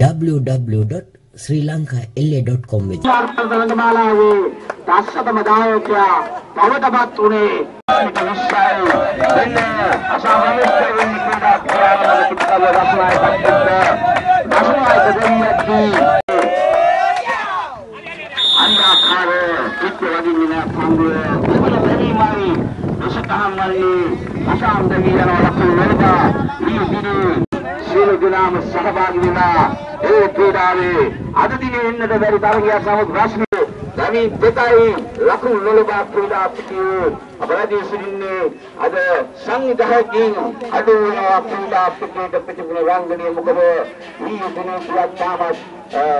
www.srilankaLA.com වෙත තරඟමාලාවේ දස්සතම දායකයා බවටපත් උනේ නිශ්චයයි වෙන අසාමාන්‍ය වෙන්නේ ක්‍රීඩා ක්‍රීඩාවල පිටකල රසනායි පත්ත රසනායි දෙන්නදී අන්දාකාර පිට වදින්නේ නැහැ පංගුව ඉවල බැරිමයි දසතහම් වල්ලි අසාම් දෙවියන ලකුණු වලදා මේ දිනේ සියලු දෙනාම සහභාගී වෙලා ඒ ක්‍රීඩාවේ අද දිනේ එන්නට බැරි තරගයක් නමුත් රශ්මිය ගණී දෙකයි ලකුණු නොලබා ක්‍රීඩා පිටියේ. අපරාධී සිටින්නේ අද සංවිධායකින් අඩු වෙනවා ක්‍රීඩා පිටියට පිටිපුන රංගනීය මොකද? මේ දිනේ පුරා තාමත්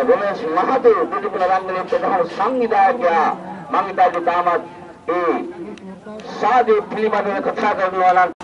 රොමේෂ් මහතේ පිටිපුන රංගනීය ප්‍රධාන සංවිධායකයා මම හිතන්නේ තාමත් ඒ සාදේ පිළිබඳව කතා කරනවා නම්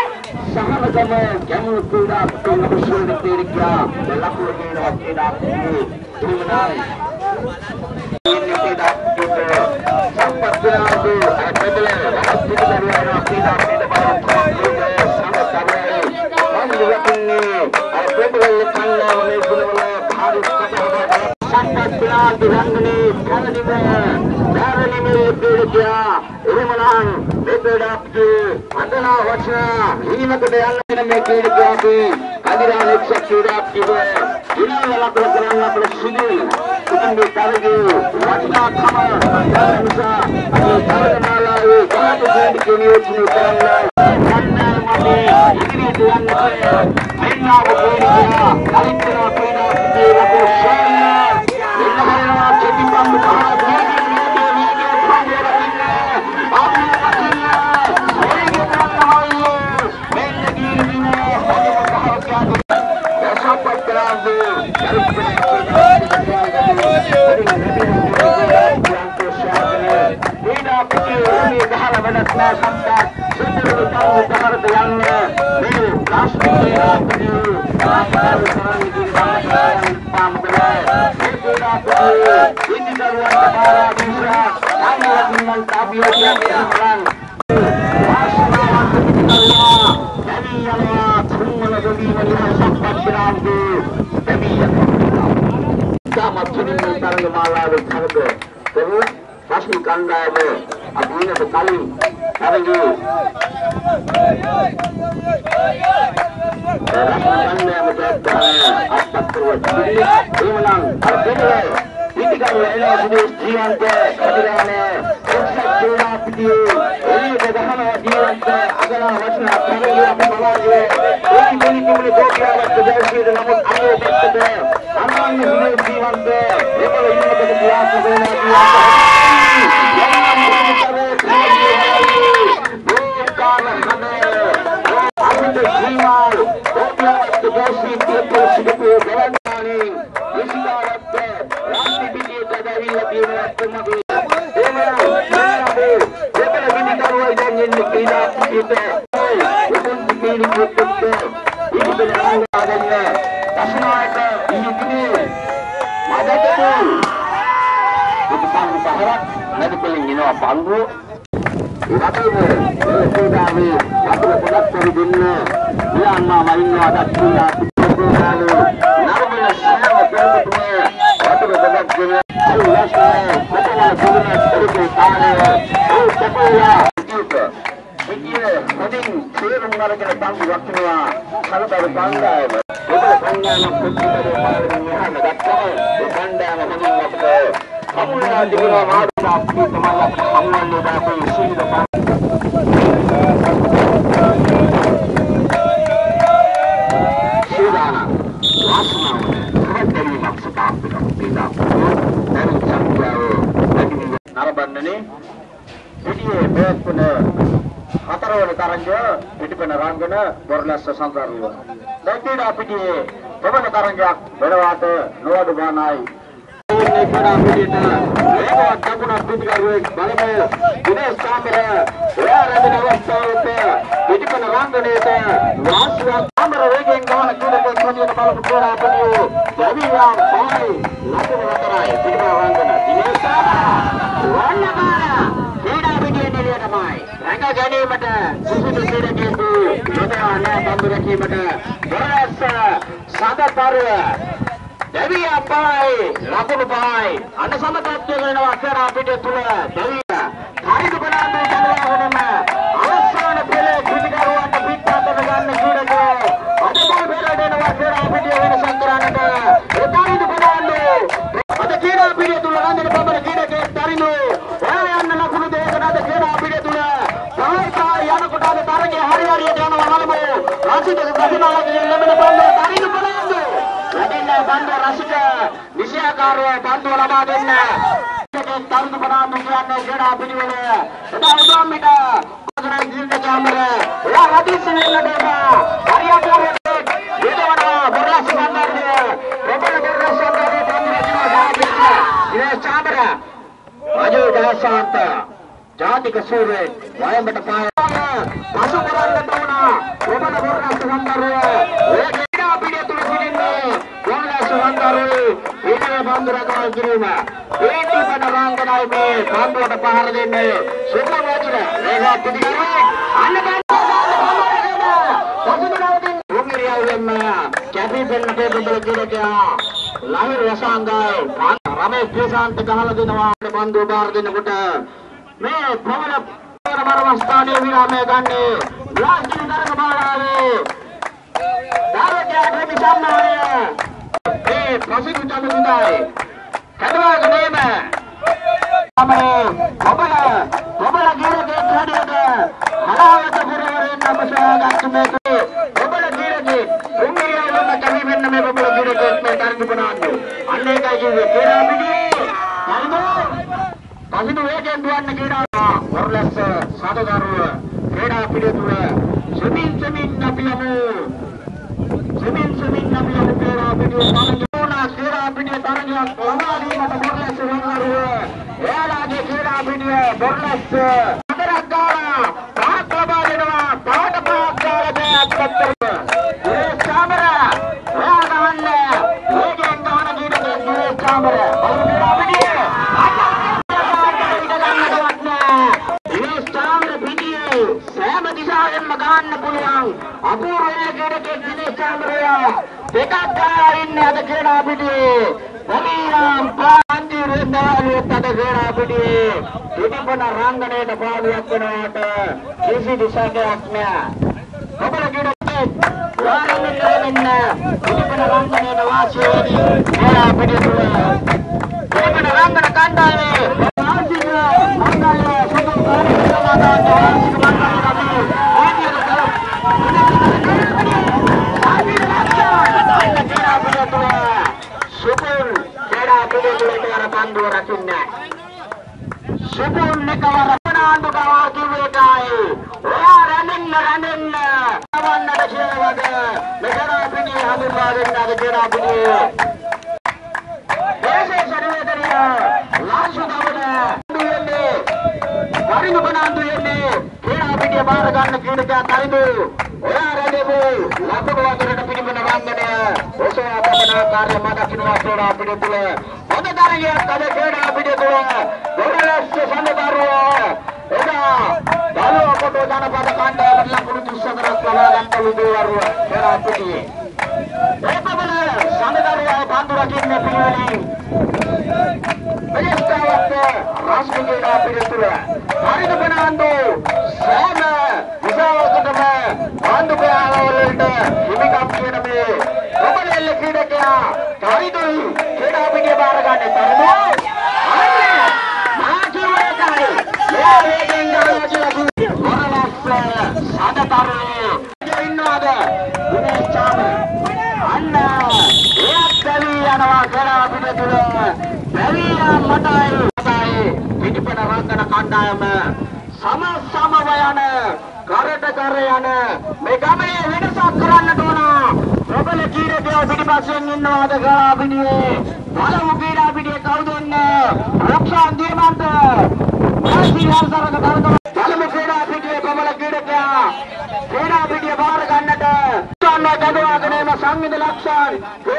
ඒ තරගයේ ප්ලේයර් ඔබ තරගයක් අත්දැක කොයි කෙනෙක් සැකේ වාසිය මතු වෙන ක්‍රීඩා පිටියේ සහනගම ගැමුණු ක්‍රීඩා කරන විශ්ව තීරිකයා ලකුණු ගේනවා ක්‍රීඩා පිළිවෙලයි කදිරාලෙක් ක්‍රීඩා කිව්වේ ඉරවලක් කරන්න අපේ සිදුවේ කුටුම්බේ තරගේ වටිනාකම නිසා අද තරගමාලාවේ ගාතු දෙන්න කෙනියොත්නු කරන්න කන්නාල් මඩේ ඉදිරියට යන්න මෙන්නාව කෝණියා කලින්තර පේනා පිටේ තරගමාලාවේ තරග කරු රශ්මි කණ්ඩායම අදීනට කලින් තරගයේ බංගු රටේ ඒකේදාවේ අපේ පොඩක් පරි දෙන්න මියන්මා මරින්නවා දක්ෂිනා පිටුපෝනාලු නරඹන සෑම පෙරමුතුමේ වතුර පොඩක් දෙන සුලස්නේ කොටවල දුන්න පෙරේ තාලේ ඒ තපෝයා කීප විදියේ හොඳින් තේරුම් අරගෙන බංගු රකින්නවා කලබල බංගායම ඔබ සංඥාන පුදුමේ මාර්ගය යහන දක්වන ඒ බණ්ඩාම හොඳින් අපේ කමුලා දිනවා මාරුදා අපි තමයි අම්මන්නේ දාපේ සීල සීලාන වාසනාව කරදරීමක් සතාපිට පීඩා දැන් සංඛ්‍යාව නරඹන්නේ පිටියේ බේස්පුන හතරවන තරංගය පිටිපෙන රංගන බොරලස්ස සංකරුව දැන් පීඩා පිටියේ දෙවන තරංගයක් වෙනවාට නොඅඩු ගානයි පඩා පිටිට වේගවත් දකුණක් පිටිකරුවෙක් බලමු දිනේෂ් චාමර එයා රැඳෙන අවස්ථාවට පිටිපන රංගනයේට වාසියක් චාමර වේගයෙන් ගමන ක්‍රීඩකයෙක් හැටියට බලමු පඩා පිටියෝ දෙවියන් පහයි ලකුණු හතරයි පිටිපන රංගන දිනේෂ් චාමර වන්නකාර ක්‍රීඩා පිටියේ නිලියටමයි රැඟ ගැනීමට සුසුදු ක්‍රීඩකයෙකු යොදවා නැහැ බඳු රැකීමට බොරස් සඳපරුව දෙවිය පහයි ලකුණු පහයි අන්න සමතත්වය වෙනවා කරා පිට තුල දෙවිය හරිද බලන්න යනවාම අවසාන පෙළේ ක්‍රිටිකරුවන්ට පිටපතට ගන්න ක්‍රීඩකෝ අද බෝල් බෙලා දෙනවා කරා පිටිය වෙනසක් කරන්නට ඒ හරිද බලන්න අද ක්‍රීඩා පිටිය තුල රඳින බබර ක්‍රීඩකයෙක් තරිනු ඔයා යන්න ලකුණු දෙකකට අද ක්‍රීඩා පිටිය තුල පහයි පහයි යනකොට අද තරගේ හරි හරියට යනවා බලමු රසිත සදිනාගේ ලැබෙන බල්ල තරිනු බලන්න ලැබෙන බන්දු රසික විෂයාකාරව බන්දු ලබා දෙන්න. තරුණ පනාන්දු කියන්නේ ක්‍රීඩා පිළිවෙල. එදා උදම්මිට කොතරම් දීර්ඝ චාමර. එයා හදිස්ස වෙන්නට හරියට විදවන බොරස් බන්දර්ගේ. ප්‍රබල බොරස් බන්දර්ගේ බන්දු රචනා ඉතින් චාමර. අජෝ ජයසාන්ත ජාතික සූර්ය වයඹට පාය පසු කරන්නට උන වන්දරේ ඊට බන්දු රකවල් කිරීම ඒටි පද රංගනයි මේ බන්දුවට පහර දෙන්නේ. සුප වචන මේක පිටිකරේ අන්න කැපී පෙන්න පෙබඳල කිරකියා ලහිර රසාංගයි රමේ ප්‍රසාන්ත ගහලා දෙනවා බන්දුව බාර දෙනකොට මේ ප්‍රබල පරමස්ථානයේ විරාමය ගන්නේ ලාස්ටි දරක බාරාවේ දාරකයා දෙවි සම්මානය ඒ ප්‍රසිද්ධ ජනවිදායි කඩවාගෙන එම අපේ ඔබල ඔබල ගිරගේ කඩේද හලාවත පුරවරෙන් අපසාගත් මේක ඔබල ගිරගේ උංගිරිය වල කවි වෙන්න මේ ඔබල ගිරගේ මේ තරඟ බලන්නේ අන්න ඒකයි කිව්වේ කේරා පිටි හරිද පසිදු වේගෙන් දුවන්න ක්‍රීඩා වරලස් සාදගරුව ක්‍රීඩා පිටි තුල සෙමින් සෙමින් අපි යමු. සෙමින් සෙමින් අපි යමු ක්‍රීඩා පිටිය තරඟ ක්‍රීඩා පිටිය තරඟයක් ලබා දීමට බොරලස් වංගරුව එයාලාගේ ක්‍රීඩා පිටිය බොරලස් හතරක් ගාලා පහක් ලබා දෙනවා. පහට පහක් ගාලා දෙයක් පත්තර ඒ චාමර එයා ගහන්න වේගෙන් ගහන කීඩකෙන් ඒ චාමර. බලමු ක්‍රීඩා පිටිය. සෑම දිශාවෙන්ම ගන්න පුළුවන්. අපූර්ව ක්‍රීඩකෙක් දිනේෂ් චාමරයා. දෙකක් ගාලා ඉන්නේ අද ක්‍රීඩා පිටියේ බලියම් පාන්ති රෙන්දාලියත් අද ක්‍රීඩා පිටියේ පිටිපන රංගනයට පාළුවක් වෙනවට කිසි දිශාවක් නෑ ඔබල ක්‍රීඩකෙක් වාරෙන් කරමින්න පිටිපන රංගනයට වාසියේදී ක්‍රීඩා පිටිය තුළ පිටිපන රංගන කණ්ඩායමේ වාසික මංගල්‍ය සුදු කාර්යක්‍රමයන් වාසික මංගල්‍ය පිළිතුරට යන පන්දුව රකින්නේ. සුපුල් එකවර පනාන්දු ගවා කිව්වේකයි ඔයා රැඳෙන්න රැඳෙන්න. අවන්නට කියවද මෙතන පිටි හඳුන්වා දෙන්න අද ක්‍රීඩා පිළියේ දේශේ ශරීරය ලාසු දවන දුන්නේ වරිණු බනාන්දු යන්නේ ක්‍රීඩා පිටිය බාර ගන්න ක්‍රීඩකයා තරිදු ඔයා රැඳෙමු. ලකුණු වතරට පිළිපෙන වන්දනය. ඔසවා බබනා කාර්ය මදකිනවා ක්‍රීඩා පිටිය තුල හොඳ තරගයක් අද ක්‍රීඩා පිටිය තුල ගොරලස් සඳකරුව එදා දලුව කොට ජනපද කණ්ඩායමට ලකුණු 34ක් ලබා ගන්න විදුවරුව ක්‍රීඩා පිටියේ ඒකවල සඳකරුවා බඳු රකින්න පිළිවෙලින් ප්‍රජස්තාවත් රාෂ්ට්‍රීය පිළිතුර හරිද බනාන්දු සෑම විසාවකටම බාන්දු පෑවලට හිමිකම් කියන මේ ඔබලෙල්ල ක්‍රීඩකයා හරිදුයි ක්‍රීඩා පිටිය everybody.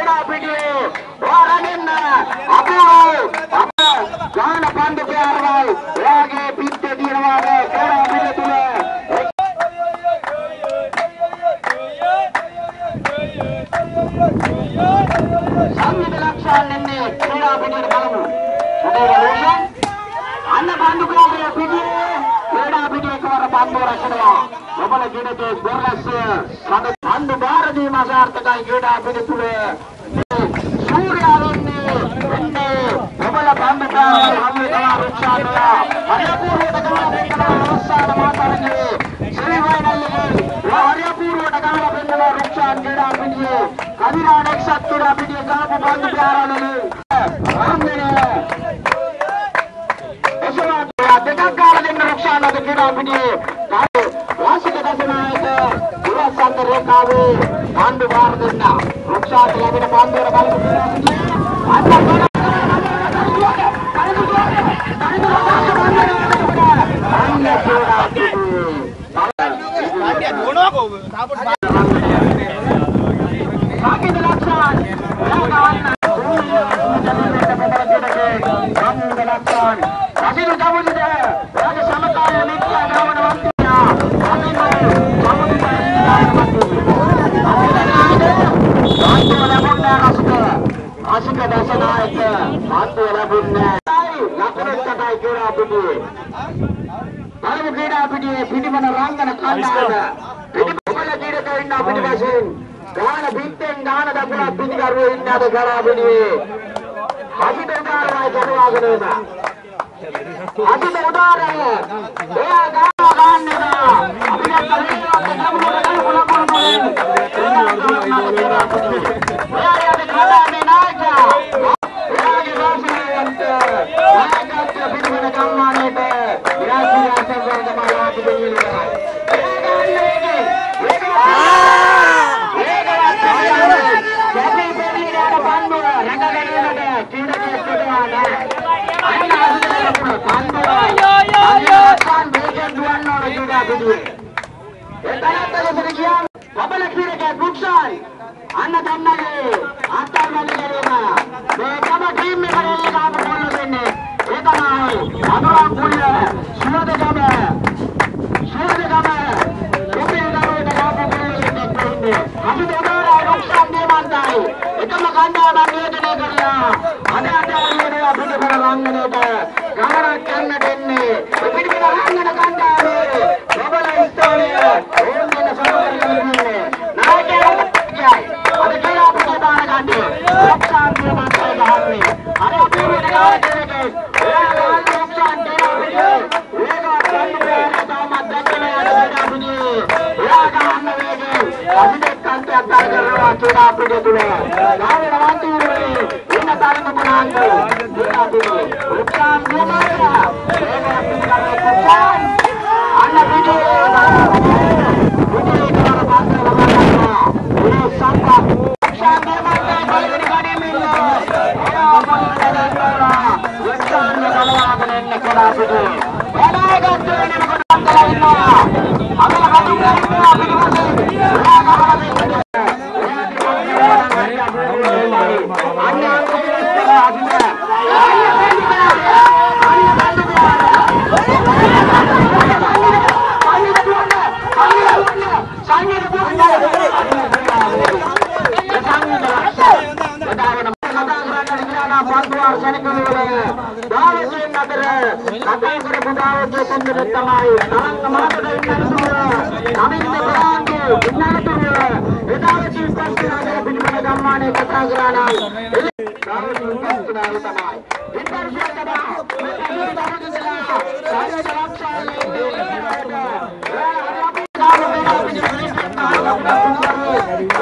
Davanagere Davanagere Nagar Nagar Thank you.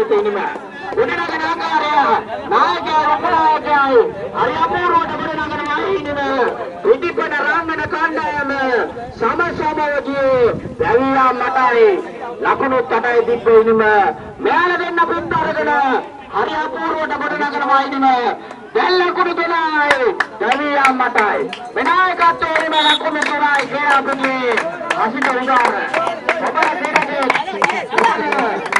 වික්‍රමාන්විත ඉනම උඩනගන ආකාරය නායකයා රොකනායකයයි හරි අපූර්වට උඩනගනමයි ඉනම පිටිපන රාමන කණ්ඩායම සමසමවදී දැල්ලා මටයි. ලකුණු තටයි තිබ්බ ඉනම මෙයාල දෙන්න පිටරගෙන හරි අපූර්වට ගොඩනගනමයි ඉනම දැල් ලකුණු තුනයි දැවියා මටයි. විනායකත්වයේ ඉනම ලකුණු තුනයි කියලා පිටියේ අසිත උදාර ඔබලා දෙන්නේ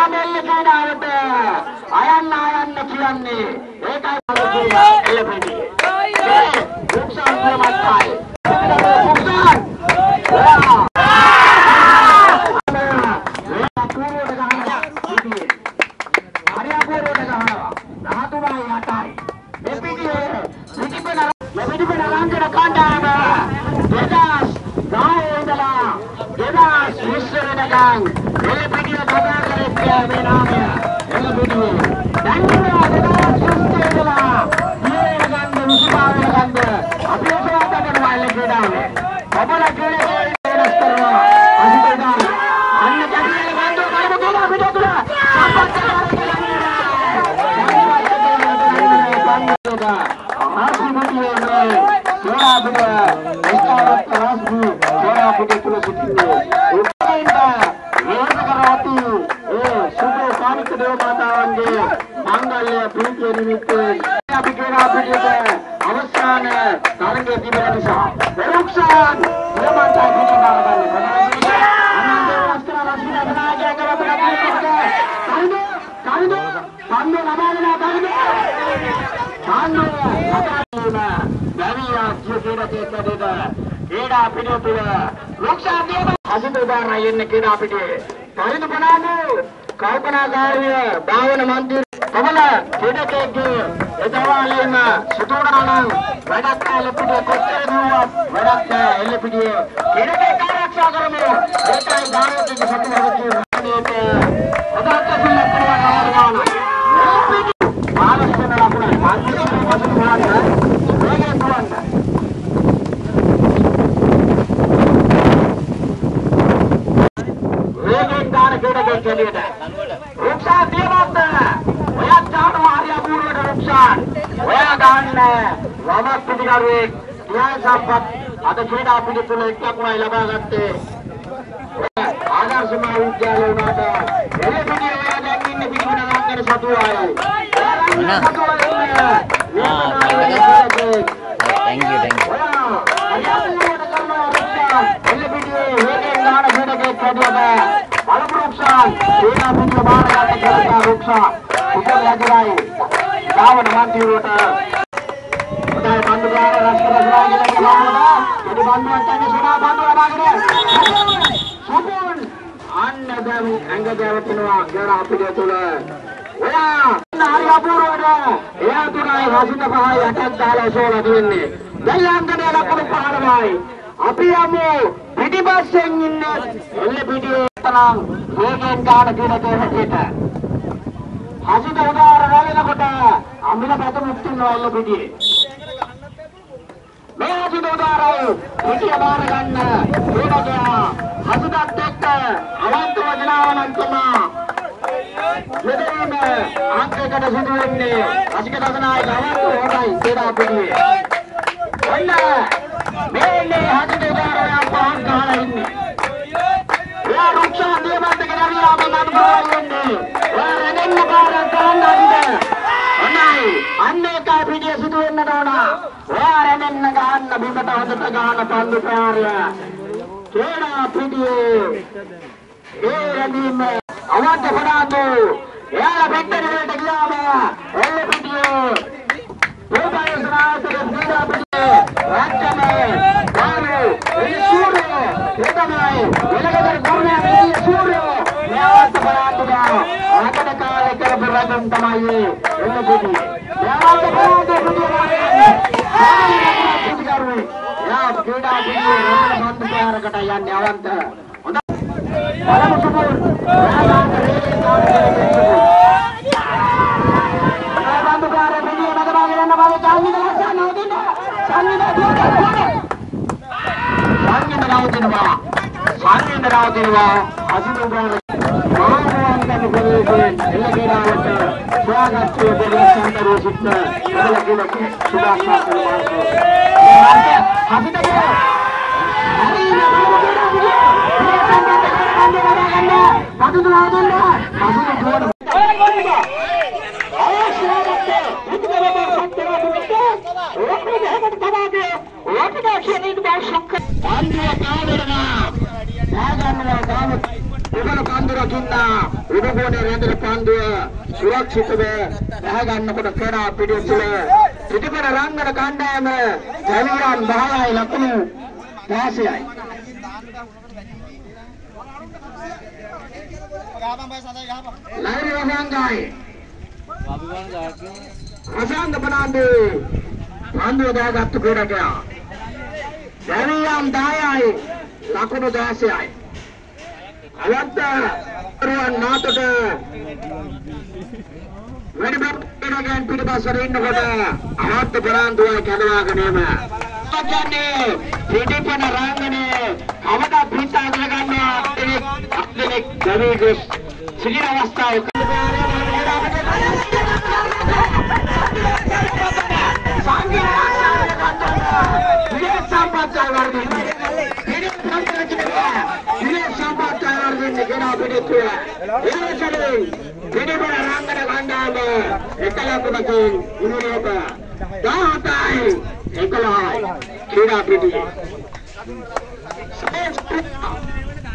ඔයා ගාමෙල්ල කියනවට අයන්න අයන්න කියන්නේ. ඒකයි එළපෙටි ඒ මුක්ෂාන් ප්‍රමත්තයි. මුක්ෂාන් ඔයා හරියාපුරට ගහනවා. ධාතුමයි යටයි. මෙපිටියේ පිටිපන මෙපිටිපන රංගන කණ්ඩායම දෙදාස් ගායේ ඉඳලා දෙදාස් විස්ස වෙනකන් මෙපිටිය කතා කරේ මේ නාමය. එළපිටියේ දැන්නවා දෙදාස් විස්ස ඉඳලා මේ ගන්න විසුපාව ගන්න අපි උසාව කරනවා එළ ක්‍රීඩාවේ. ඔබල ක්‍රීඩකයෝ වෙනස් කරනවා. අසිත උදාන. අන්න ජග්ගල ගන්නවා බලමු කියලා පිටු තුල. මංගල්‍ය ප්‍රීතිය නිමිත්තෙන් අපි කියන අපිට අවසාන තරගයේ තිබෙන නිසා පෙරක්ෂාන් ප්‍රමන්තා පිටුනා ගන්න අනන්ත වස්ත්‍ර රශ්මින විනායක කරපු කවුද කවුද පන්දු ලබාගෙන කවුද පන්දු ලබාගෙන දැවියා ජීවිතේ කඩේද ක්‍රීඩා පිටුතුල ලක්ෂා දේව අසිත උදාහරණ එන්නේ ක්‍රීඩා පිටේ පරිදු බණාමු කල්පනාකාරී භාවන මන්දිර කමල ක්‍රීඩකෙක්ගේ එදවාලේම සුතුඩානම් වැඩක් එල්ලපිටිය කොච්චර දුවත් වැඩක් එල්ලපිටිය ක්‍රීඩකෙක් ආරක්ෂා කරමු. ඒකයි භාරතයේ සතුටු වගේ අදාත් සිල්ල කරනවා නවරවාන ආරක්ෂණ ලකුණ පාකිස්තාන වශයෙන් ගන්න වේගය දුවන්න වේගෙන් ගාන ක්‍රීඩකෙක් එළියට. රුක්ෂා දියවත්ත ඔයා ගන්නවා හරි අපූර්වට රුක්ෂාන් ඔයා ගන්න වමක් පිටිකරුවෙක් න්‍යාය සම්පත් අද ක්‍රීඩා පිළිතුර එක්කක්මයි ලබා ගත්තේ ආදර්ශ මහා විද්‍යාලය උනාට එළපිටිය ඔයා දැන් ඉන්නේ පිටිපිට රංගන සතුවයි Thank you, thank you. දාවන මන්තිරුවට උදාය බන්දු ගාන රස්කර සුරාගෙන යනවා ඉති බන්දුවක් ගන්න සුරා බන්දු ලබාගෙන සුපුන් අන්න දැන් ඇඟ ගැවටෙනවා ගර අපිට තුල ඔයා හරි අපූර්වට එයා තුනයි හසිත පහයි අටක් දාලා සෝලා තියෙන්නේ. දෙයන්ගනේ ලකුණු පහරමයි අපි යමු. පිටිපස්සෙන් ඉන්න එල්ල පිටියේ තරම් වේගෙන් ගාන දිනකේ හැටියට. හසිත උදාර රැවෙනකොට අම්බිල පැතුමුත් ඉන්නවා එල්ල පිටියේ. මේ හසිත උදාරයි පිටිය බාර ගන්න දිනකයා හසිතත් එක්ක අවන්තව ගෙනාවනම් තමයි මෙතන අංකයකට සිදු වෙන්නේ රසික දසනායක අවන්ත හොඳයි ක්‍රීඩා පිටියේ. ඔන්න මේ ඉන්නේ හදිට උදාරයක් පහක් ගහලා ඉන්නේ. එයා රුක්ෂා දියමත් එක නරියාම මම බලන්නේ. ඔයා රැගෙන පාරක් කරන්න අදිට. ඔන්නයි අන්න එකයි පිටිය සිදු වෙන්න ඕන. ඔයා රැගෙන ගහන්න බිමට හොඳට ගහන පන්දු ප්‍රහාරය. ක්‍රීඩා පිටියේ ඒ රැඳීම අවන්ත පඩාතු එයාලා පෙට්ටන වලට ගියාම එල්ල පිටියේ රූපය සනාතක ක්‍රීඩා පිටියේ රාජ්‍යමය කාරු ඒ සූර්ය ඒ තමයි වෙලකතර කරුණා මේ සූර්ය මෙයාට පඩාතුගා ආකඩ කාලේ කරපු රජම් තමයි එල්ල පිටියේ මෙයාට පඩාතු පිටියේ රාජ්‍යමය යා ක්‍රීඩා පිටියේ රටේ සම්පූර්ණ ප්‍රාරකට යන්නේ අවන්ත හොඳයි බලමු සුපුර් රාජාන්ත රේලේ බන්දුකාර පිටියේ මග භාගෙ යන බව සංගීත ලක්ෂණ නවතින සංගීත සංගීත නවතිනවා සංගීත නවතිනවා අසිතුගාන මානවයන් ගන්න ප්‍රදේශයෙන් එල්ලගිරාවට ස්වාගතයේ දෙවියන්තර සිට එල්ලගිර සුභාශාසන මාසෝ හසිතගේ හරි සුරක්ෂිතව දැහගන්නකොට කරා පිටිය තුළ පිටිපර රංගන කණ්ඩායම ජනීරන් 10යි ලකුණු 16යි ලයිරි වසංගයි වසංග බනන්දු පන්දුව දාගත්තු ක්‍රීඩකයා දැනියම් 10යි ලකුණු 16යි අවත්ත රුවන් නාතට වැඩි බක්කෙනගෙන් පිටපස්සට ඉන්නකොට අවත්ත බනන්දුවයි කැඳවාගෙන එම කියන්නේ පිටිපන රංගනේ කවදා පිට අඳල ගන්නවා අත්දෙනෙක් අත්දෙනෙක් ගවීගොස් සිටින අවස්ථාවක. පිටිපන රංගන කණ්ඩායම එකලකුණකින් ඉහළට දාහතයි එකලහයි ක්‍රීඩා පිටියේ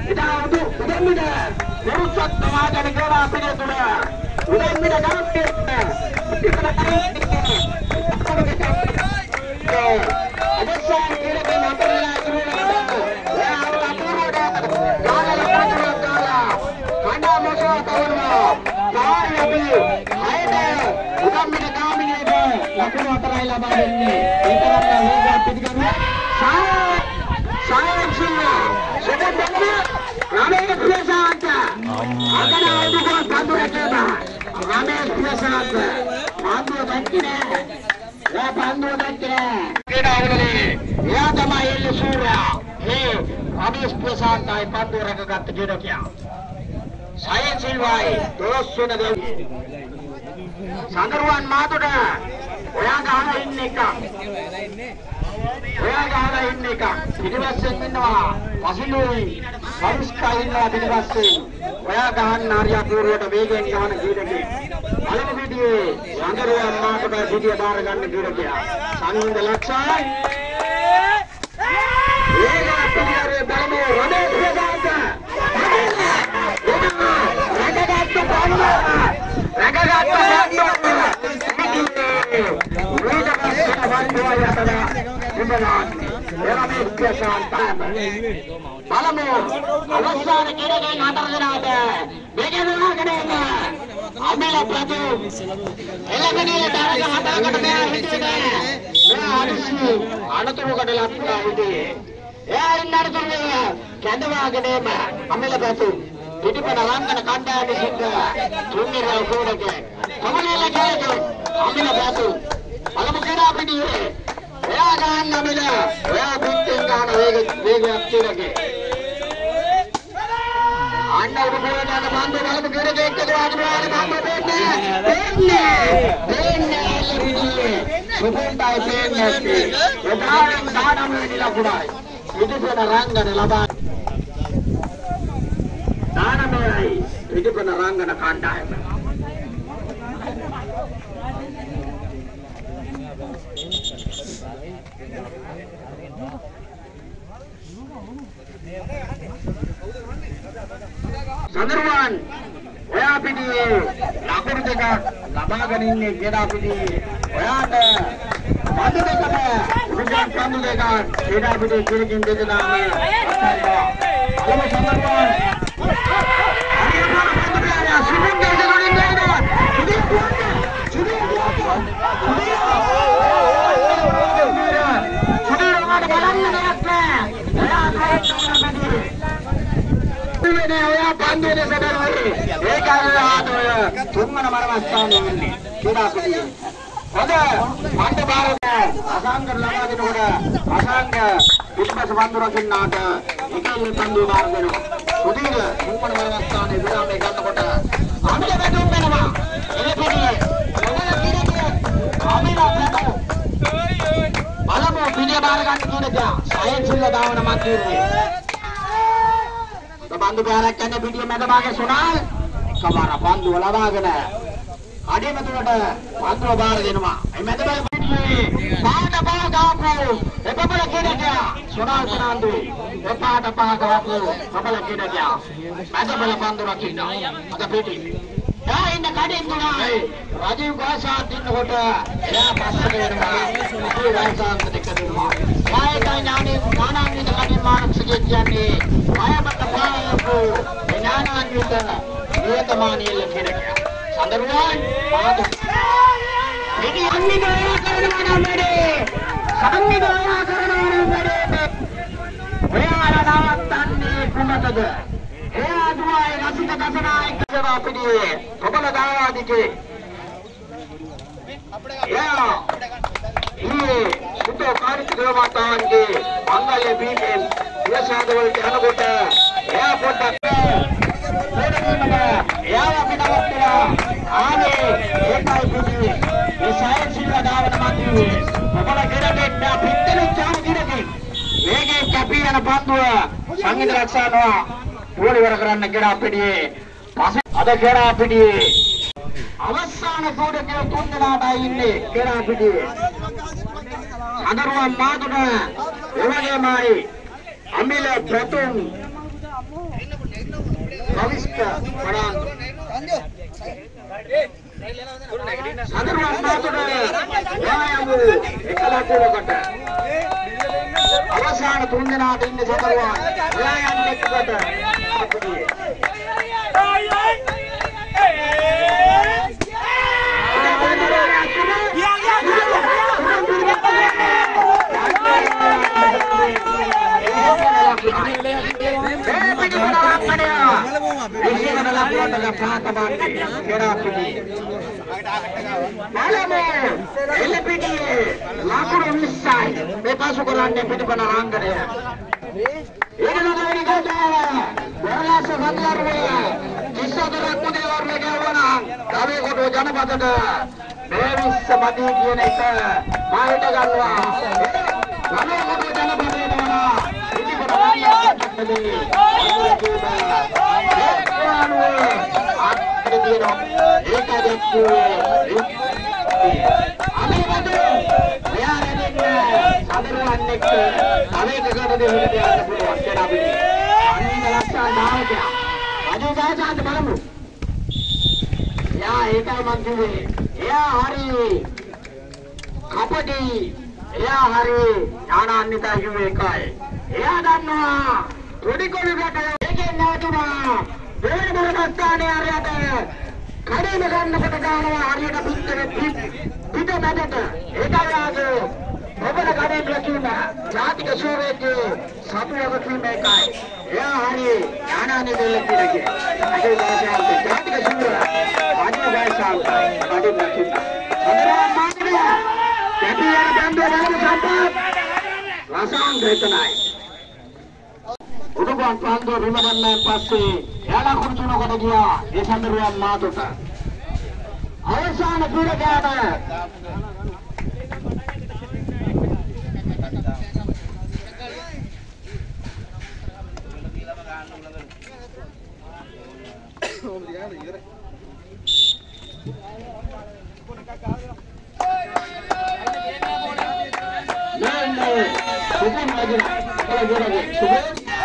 ඉතා උදු උදෙන්මිට නිරුත්සත් සමාජන ක්‍රීඩා පිටිය තුළ උදෙන්මිට ගමත්තේ අදස්සාන ක්‍රීඩකෙන් අතරලා ක්‍රීඩකට එයා අපුරට ගාලල පතුරක් දාලා කණ්ඩා මොසවා තවනවා තායි අපි හයද උදෙන්මිට ගාමිනේද ලකුණු අතරයි ලබා දෙන්නේ ඒතරම් වේගයක් පිටිගන්න සාය සායම් සිල්වා සුබ බම්බ රමේෂ් ප්‍රසාන්ත අකන අදුක පන්දුරකේද රමේෂ් ප්‍රසාන්ත පන්දුව දැක්කේ ඒ පන්දුව දැක්කේ ක්‍රීඩාවලදී එයා තමයි එල්ල සූර්යා. මේ රමේෂ් ප්‍රසාන්තයි පන්දුව රැකගත්ත ක්‍රීඩකයා. සායම් සිල්වායි දොස් වෙන දෙවි සඳරුවන් මාතුට ඔයා ගහලා ඉන්න එක ඔයා ගහලා ඉන්න එක පිටිපස්සෙන් ඉන්නවා පසිලුයි පරිස්කා ඉන්නවා පිටිපස්සෙන් ඔයා ගහන්න හරිය අපූර්වට වේගයෙන් ගහන කීඩකේ අලම පිටියේ සඳරුවන් මාතුට පිටිය බාර ගන්න කීඩකයා සංහිඳ ලක්ෂයි වේග පිටියේ බලමු රමේ ප්‍රසාන්ත රැකගත්තු පන්දුව රැකගත්තු බලමු අවස්ථාන කෙරගෙන හතර දෙනාට මෙගෙනවාගෙන එන්න අමිල ප්‍රතු එළමනේ තරග හතරකට මෙයා හිටියේ නෑ මෙයා අනිසි අනතුරකට ලක් වුණා හිටියේ එයා ඉන්නට තුනේ කැඳවාගෙනම අමල පැතු පිටිපන රංගන කණ්ඩායම සිද්ධ තුන්වෙනි කෝඩක කමලෙල ගේතු අමල පැතු බලමු කෙනා පිටියේ. එයා ගන්න අමල. එයා පිටින් ගන්න වේග වේගයක් තිරගේ අන්න උඩට යන බන්දු බලමු කෙනෙක් එක්කද වාදිනාලේ බන්දු දෙන්නේ. දෙන්නේ. දෙන්නේ පිටියේ. සුබුන්ටයි දෙන්නේ එදාරින් දානම වෙනි ලකුණයි පිටිපන රංගන ලබා දානමයයි පිටිපන රංගන කණ්ඩායම. සඳරුවන් ඔයා පිටියේ ලකුණු දෙකක් ලබාගෙන ඉන්නේ ක්‍රීඩා පිටියේ ඔයාට පන්දු දෙකම රුපියල් පන්දු දෙකක් ක්‍රීඩා පිටියේ කිරකින් දෙක දාන්නේ අලම සඳරුවන් හරියටම පන්දු දෙකක් සුබින් දෙක වලින් නේද සුබින් දුවන්න සුබින් දුවන්න සුබින් රමාට බලන්න දෙයක් නෑ ඔයා කරේ වෙන්නේ ඔයා පන්දුවේ සැදරුවේ ඒකයි ආත ඔය තුන්වන මරමස්ථානය වෙන්නේ ක්‍රීඩා පිටියේ හොඳ මණ්ඩ භාරත අසංග ළඟා දෙනකොට අසංග පිටපස බඳු රකින්නාට එකේ පන්දු මාර දෙනවා සුදීර තුන්වන මරමස්ථානයේ විරාමයේ ගන්නකොට අමිල වැටුම් වෙනවා. ඒ පිටියේ ඔබලා කිරේ අමිල වැටුම්. බලමු පිටිය බාර ගන්න කියන දා. සයන්සිල්ල දාවන මන්දිරේ. බන්දු පෑරක් යන්නේ පිටිය මැද භාගේ සුණාල් එකවර බන්දුව ලබාගෙන අඩිමතුවට බන්දුව බාර දෙනවා. ඒ මැද භාග පිටියේ පාට පාගාපු එපබල කෙනකියා සුණාල් සුණාන්දු එපාට පාගාපු එපබල කෙනකියා මැද බල බන්දු රකින්න අද පිටි යා ඉන්න කඩින් තුනයි රජීව් ගාසාත් ඉන්නකොට එයා පස්සට වෙනවා රජීව් ගාසාත් දෙක දෙනවා කායකයි ඥානෙ ඥානාන්විත කඩින් මානසික කියන්නේ මයමත පායපු ඥානාන්විත නියතමානීය කෙනෙක් සඳරුවන් පාද ඉති අන්නිදෝය කරනවා නම් වැඩේ සංනිදෝය කරනවා නම් වැඩේ ඔයාලා නවත්තන්නේ කුමකද එයා දුවයි රසික දසනායක සේවා පිළිවේ ප්‍රබල දායාදිකේ එයා ඊයේ සුතෝ කාර්යික දේවතාවන්ගේ මංගල්‍ය බීමෙන් විශාද වලට යනකොට එයා පොඩ්ඩක් එයා අපි නවත්තලා ආනේ ඒකයි පිළිවේ මේ සයන්ස් ඉල්ල දාවන මන්දිරේ ප්‍රබල ගෙරගෙන්න පිටතෙන් චාම ගෙරගෙන් වේගයෙන් කැපී යන පන්දුව සංගීත රක්ෂානවා පෝලිවර කරන්න ගෙඩා පිටියේ. පස අද ගෙඩා පිටියේ. අවසාන කෝඩකේ තුන් දෙනාටයි ඉන්නේ ගෙඩා පිටියේ. අදරුවන් මාතුන එවැගේමයි අමිල ප්‍රතුම් කවිස්ක වරාන් අදරුවන් මාතුන යායමු එකලකුවකට අවසාන තුන් දෙනාට ඉන්නේ සතරුවන් එයා යන්නේ එකට ලකුණු මේ පාසු කරන්නේ පිටුපන රාංගනය ඒනදරි ගෝත වරලාස වන්දර වේ කිස්සදරක් මුදේ වර්ණ ගවනා තවේ කොට ජනපදට මේ විස්ස මදී කියන එක මායට ගන්නවා රාජ්‍යයකදී ඒක දැක්කුවේ අමිවද මෙයාරෙන්නේ සඳරුවන් එක්ක අවේකකට දෙහිට යන්න පුළුවන් කියලා අපි අනිත් ලක්ෂණ නායකය අද දාජාත් බලමු යා ඒකයි මං කිව්වේ එයා හරි කපටි එයා හරි ඥානාන්විතයි කිව්වේ ඒකයි එයා දන්නවා පොඩි කොළුකට ඒකෙන් නැතුණා දෙවන බරස්ථානේ හරියට කඩේම ගන්නකොට ගන්නවා හරියට පිටේ පිට පිට මැදට ඒකයි ආගේ ප්‍රබල ගණන් ලැබීම ජාතික ශූරයෙක්ගේ සතු වගකීම එකයි. එයා හරි ඥානානේ දෙල්ල කියන්නේ. අද දාශාන්ත ජාතික ශූර අනිත් දාශාන්ත කඩින් ලැබීම. සඳරා මාත්‍රිය කැපියන බන්දෝ දාන සම්පත් රසාන් දෙතනයි. උඩුගත් පන්දුව බිම දැම්මෙන් පස්සේ එයාලා කුරුතුනකට ගියා ඒ සඳරුවන් මාතොට. අවසාන පීඩකයාට සුබන් වදින කලගරගේ සුබන් උඩුගුණ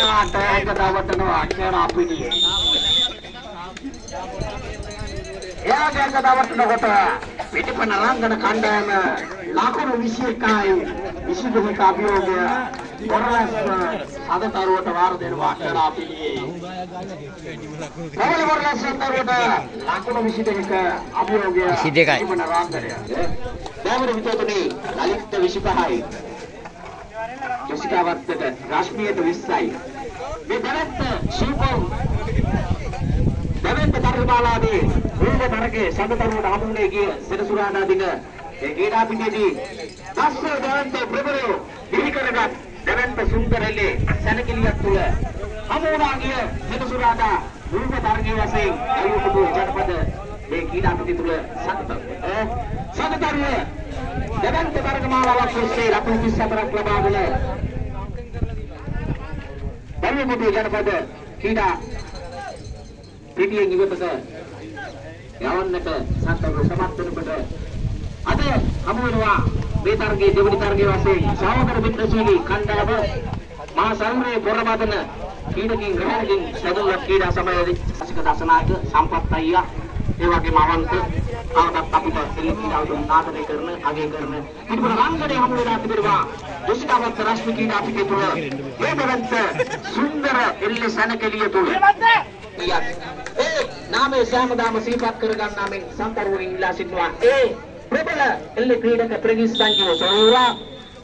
බලමු කරගෙන අකිල සීමන්තක එයාට ඒක දවටනවා කියන අපිටියේ එයාගේ අත දවටනකොට පිටිපන රංගන කණ්ඩායම ලකුණු 21යි 22ක අභියෝගය කොරලස් සදතරුවට වාර දෙනවා කියලා පිළියේ. කොරල කොරලස් සදතරුවට ලකුණු 22ක අභියෝගය 22යි. පිටිපන රංගනය. දැන් විතතුනේ ලලිත් 25යි. ජෙසිකා වත්තට රශ්මියට 20යි. මේ දැනත්ත ශිල්පම් දැවෙන්ත තරගමාලාවේ රූප තරගයේ සඳතරුවට හමුුනේ ගිය සෙනසුරාදා දින ඒ ක්‍රීඩා පිටියේදී දස්ස දැවෙන්ත ප්‍රබලෝ දිවි කරගත් දැවෙන්ත සුන්දරලේ සැනකෙලියක් තුල හමුුණා ගිය සෙනසුරාදා රූප තරගයේ වශයෙන් අයුතුපු ජනපද මේ ක්‍රීඩා පිටිය තුල සඳතරුව සඳතරුව දැවෙන්ත තරගමාලාවක් ඔස්සේ ලකුණු 34ක් ලබාගෙන දරුවෙකුට ජනපද ක්‍රීඩා පිටියෙන් ඉවතට යවන්නට සත්ව සමත් වෙනකොට අද හමු වෙනවා මේ තරගයේ දෙවනි තරගයේ වශයෙන් සහෝදර මිත්‍රශීලී කණ්ඩායම මහා සම්මේ පොරබදන කීඩකින් ගහනකින් සැදුල ක්‍රීඩා සමයේදී අසික දසනායක සම්පත් අයියා ඒ වගේම අවන්ත කවදත් අපිට එළි ක්‍රීඩාවට නාටකය කරන අගය කරන පිටුපර රංගනයේ හමු වෙලා තිබෙනවා දුෂ්කරවත් රශ්මි ක්‍රීඩා පිටේ තුල මේ දෙවන්ත සුන්දර එල්ල සනකෙලිය තුල ක්‍රියාත්. ඒ නාමයේ සෑමදාම සිහිපත් කර ගන්නා මෙන් සම්පරුවරින් ඉල්ලා සිටිනවා. ඒ ප්‍රබල එල්ල ක්‍රීඩක ප්‍රගිස්තන්ගේ සෝවා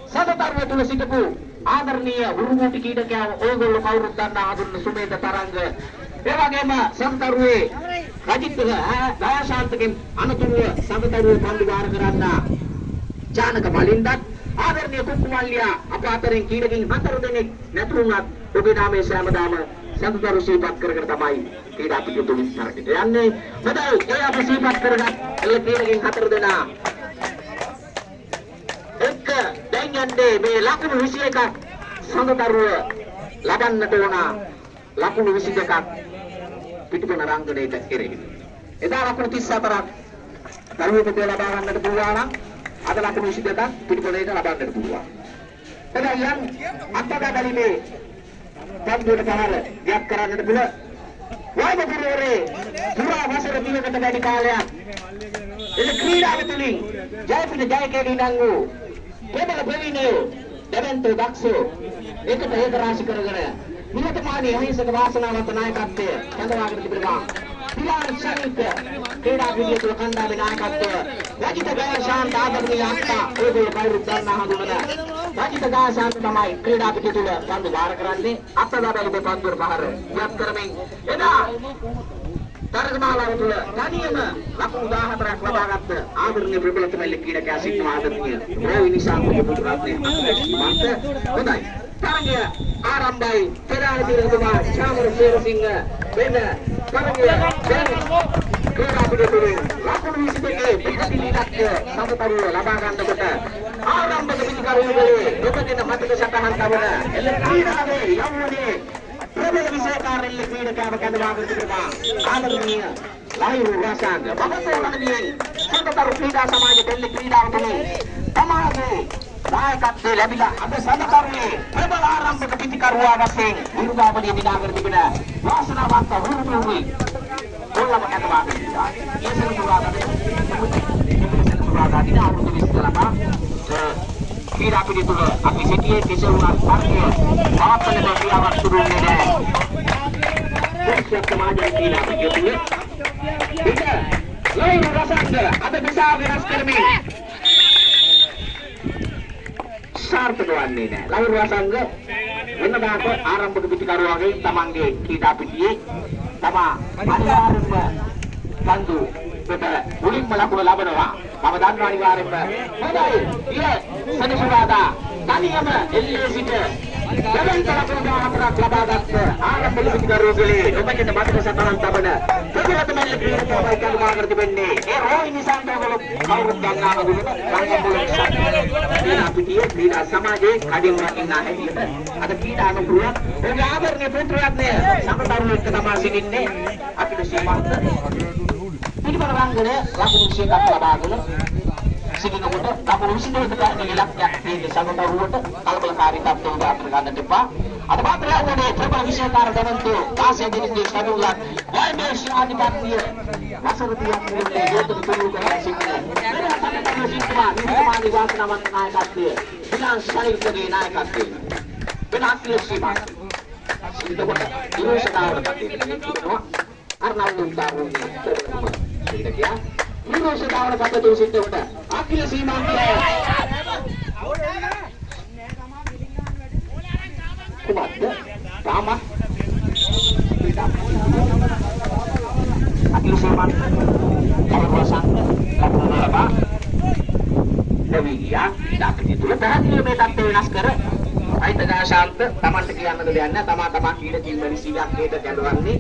සතතරව තුල සිටපු ආදරණීය උරුමුටි ක්‍රීඩකයව ඕගොල්ලෝ කවුරුත් දන්නා ආදුන්න සුමේද තරංග. ඒ වගේම සම්තරුවේ රජිත් දයාශාන්තගෙන් අනතුරුව සම්තරුවේ පන්දු වාර කරන්නා ජානක බලින්දත් ආදරණීය කුක්කුමල්ලියා අප අතරින් කීඩකින් හතර දෙනෙක් නැතුණත් ඔබේ නාමයේ සෑමදාම සතුටු සිහිපත් කරගෙන තමයි ක්‍රීඩා පිටිය තුලින් තරකට යන්නේ. හොඳයි ඒ අප සිහිපත් කරගත් එළ කීඩකින් හතර දෙනා එක්ක දැන් යන්නේ මේ ලකුණු 21ක් සඳතරුව ලබන්නට ඕන ලකුණු 22ක් පිටිපන රංගනයට එරෙහි. එදා ලකුණු 34ක් දරුවෙකුට ලබා ගන්නට පුළුවන් නම් අද ලකුණු 22ක් පිටිපනේට ලබන්නට පුළුවන්. එදා යම් අත්දැකීමේ පන්දුවට පහර යක් කරන්නට බුල වාමපුරේ පුරා වසර දිනකට වැඩි කාලයක් එල ක්‍රීඩාව තුලින් ජයපිට ජය කෙරී නංගු ප්‍රබල ප්‍රවීණයෝ දැවැන්තෝ දක්ෂෝ එකට ඒක රාශි කරගෙන නිහතමානී අහිංසක වාසනාවන්ත නායකත්වය කැඳවාගෙන තිබෙනවා. පිලාන් ශරීක ක්‍රීඩා පිළිය තුල කණ්ඩායමේ නායකත්වය. රජිත ගයශාන්ත ආදරණීය අක්කා ඔයගොල්ලෝ කවුරුත් දන්නා හඳුනන රජිත ගයශාන්ත තමයි ක්‍රීඩා පිටිය තුල පන්දු වාර කරන්නේ. අත්දැකීම් පන්දුර පහර ඉවත් කරමින් එදා තරගමාලාව තුළ තනියම ලකුණු 14ක් ලබාගත් ආදරණීය ප්‍රබලතම එල්ල ක්‍රීඩකයා සිටින ආදරණීය රෝහි නිශාන්ත පුතුරත්නේ අත්දැකීමත් හොඳයි. තරගය ආරම්භයි. පෙරාරදී රතුමා ශාමර සේරසිංහ වෙන තරගය දැන් ක්‍රීඩා පිටිය තුළින් ලකුණු 22 පිටිලි ලක්ෂ්‍ය සමතරුව ලබා ගන්නකොට ආරම්භක පිටිකරුවේ දෙපදින මතක සටහන් තවන එල්ල ක්‍රීඩාවේ යමුනේ ප්‍රබල විශේෂකාරෙල්ල ක්‍රීඩකයාව කැඳවාගෙන තිබෙනවා ආදරණීය ලයිරු රාසාංග බබතෝරණදී සම්පතරු ක්‍රීඩා සමාජ දෙල්ල ක්‍රීඩාව තුළින් තමාගේ නායකත්වයේ ලැබිලා අද සඳකරුවේ ප්‍රබල ආරම්භක පිටිකරුවා වශයෙන් විරුදාවලිය දිනාගෙන තිබෙන වාසනාවන්ත වුරුතුරුයි කොල්ලම කැටවාගෙන ඉන්නවා. ඒ සෙනසුරාදා දින අවුරුදු 29 ක්‍රීඩා පිළිතුර අපි සිටියේ කෙසෙවුණත් වර්ගය පවත්වන ක්‍රියාවක් සිදු වෙන්නේ නැහැ. පුරුෂ සමාජයේ ක්‍රීඩා පිළිතුර පිට ලයින රසංග අද දිශා වෙනස් කරමින් සාර්ථක වන්නේ නැහැ. ලයින රසංග වෙනදාට ආරම්භක පිටිකරුවාගේ තමන්ගේ ක්‍රීඩා පිටියේ තමා අනිවාර්යෙන්ම කන්දු පිට මුලින්ම ලකුණ ලබනවා. මම දන්නවා අනිවාර්යෙන්ම හොඳයි. ඊයේ සෙනසුරාදා තනියම එල්ලේ සිට දෙවන්ත ලකුණු හතරක් ලබාගත් ආරම්භක පිටිකරුවගේ නොමැකෙන මතක සටහන් තබන ප්‍රතිගත මෙල්ල ක්‍රීඩකවයි කල්මාකර තිබෙන්නේ. ඒ රෝහි නිසංගවල කවුරුත් ගන්නාම දුන්න රංගමුල ක්‍රීඩා පිටියේ ක්‍රීඩා සමාජයේ කඩින් වටින්න හැටියට අද ක්‍රීඩා අනුකූල ඔහුගේ ආභරණීය පුත්‍රයත්නය සමතරුව එක්ක තමයි සිටින්නේ අපිට සීමාන්ත පිටිපර රංගන ලකුණු 100ක් ලබාගෙන සිටිනකොට ලකුණු 22කට පැන ඉලක්කයක් තියෙන සමතරුවට කලබලකාරී තත්ත්වයක් උදාහරණ ගන්නට එපා අද මාත්‍ර යන්නේ ප්‍රබල විශේෂකාර දවන්තු කාසිය දිනකේ සරුලත් වයිමේෂ් ආධිපත්‍ය වසරතියක් නිර්ණය යොදන තුරු කරලා සිටිනවා සමතරුව සිටිනවා නිර්මාණී වාසනාවන්ත නායකත්වය විලාස් ශරීරයේ නායකත්වය වෙනත් සීමාවක් එතකොට විරෝෂතාවට පත් අර්ණවුන් දාරුණි ඉතියා විරෝෂතාවට පත් වෙන සිද්ධවට අකිල සීමාන්තය. කුමක්ද? තාමත් අකිල සීමාන්ත. කවදාසන් ලකුණු ලබා දෙවියා ඉඩකඩ තුල පැහැදිලිව මේ தත්ත්වය වෙනස් කර. අයිතදාශාන්ත Tamanට කියන්නද දෙයක් නැහැ. තමා තමා කීල කිල්වලි සීලයක් හේත ගැලවන්නේ.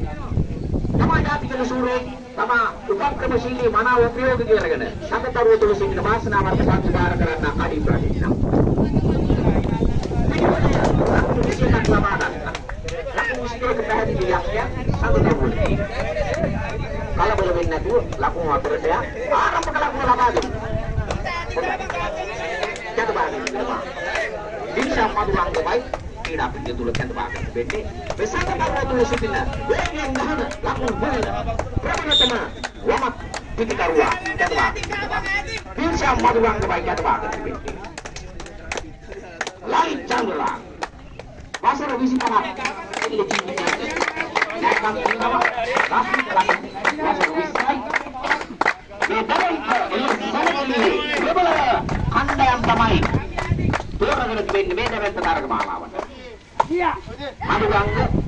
තමා ජාතිකල සූරේ තමා උපක්‍රමශීලී මනාව ප්‍රයෝග කරගෙන සකතරුව තුල සිටින වාසනාවන්ත සංස්කාර කරන්න අඩි ප්‍රතිචාර. විශේෂයක් ලබා ගන්න. ලකුණු විශේෂක පැහැදිලියක් සඳහන් කලබල වෙන්නේ නැතුව ලකුණු අතරට ආරම්භක ලකුණු ලබා දෙන්න. කැටපාඩම් දිශා මදුරංගමයි ක්‍රීඩා පිටිය තුල කැඳවාගෙන වෙන්නේ වෙසක පර්වතවල සිටින වේගයෙන් ගහන ලකුණු වල ප්‍රබලතම වමක් පිටිකරුවා කැඳවාගෙන දිශා මදුරංගමයි කැඳවාගෙන වෙන්නේ ලයි චන්ද්‍රා වසර 25ක් එල්ල ජීවිතයේ නැකම් ඉන්නවා රාත්‍රී කරන්නේ වසර 20යි මේ දරුවන් එල්ල සමගියේ ප්‍රබල කණ්ඩායම් තමයි තෝරගෙන තිබෙන්නේ මේ දෙවැත්ත තරග මාලාවට. අනුගංග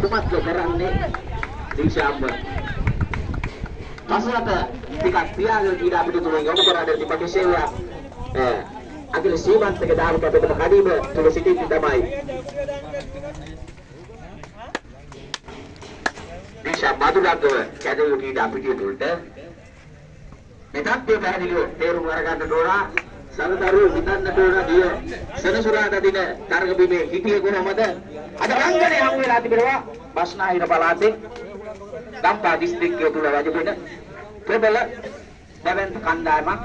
කුමක්ද කරන්නේ දිශාම්බ පසුවට ටිකක් තියාගෙන ඊට අපිට තුලින් යොමු කරන්නේ තිබෙන සේවය අගල සීමන්තක දාන කැපෙන කඩීම තුල සිටින්න තමයි දිශා මදුලංගව කැදවු ඊට අපිට තුලට මෙතත් මේ පැහැදිලිව තේරුම් අරගන්න ඕන සමතරු හිතන්නට ඕන දිය සෙනසුරාදා දින තරග බිමේ හිටියේ කොහමද අද රංගනේ හමු වෙලා තිබෙනවා බස්නාහිර පළාතේ ගම්පා දිස්ත්‍රික්කය තුල වැඩපෙන ප්‍රබල දැවැන්ත කණ්ඩායමක්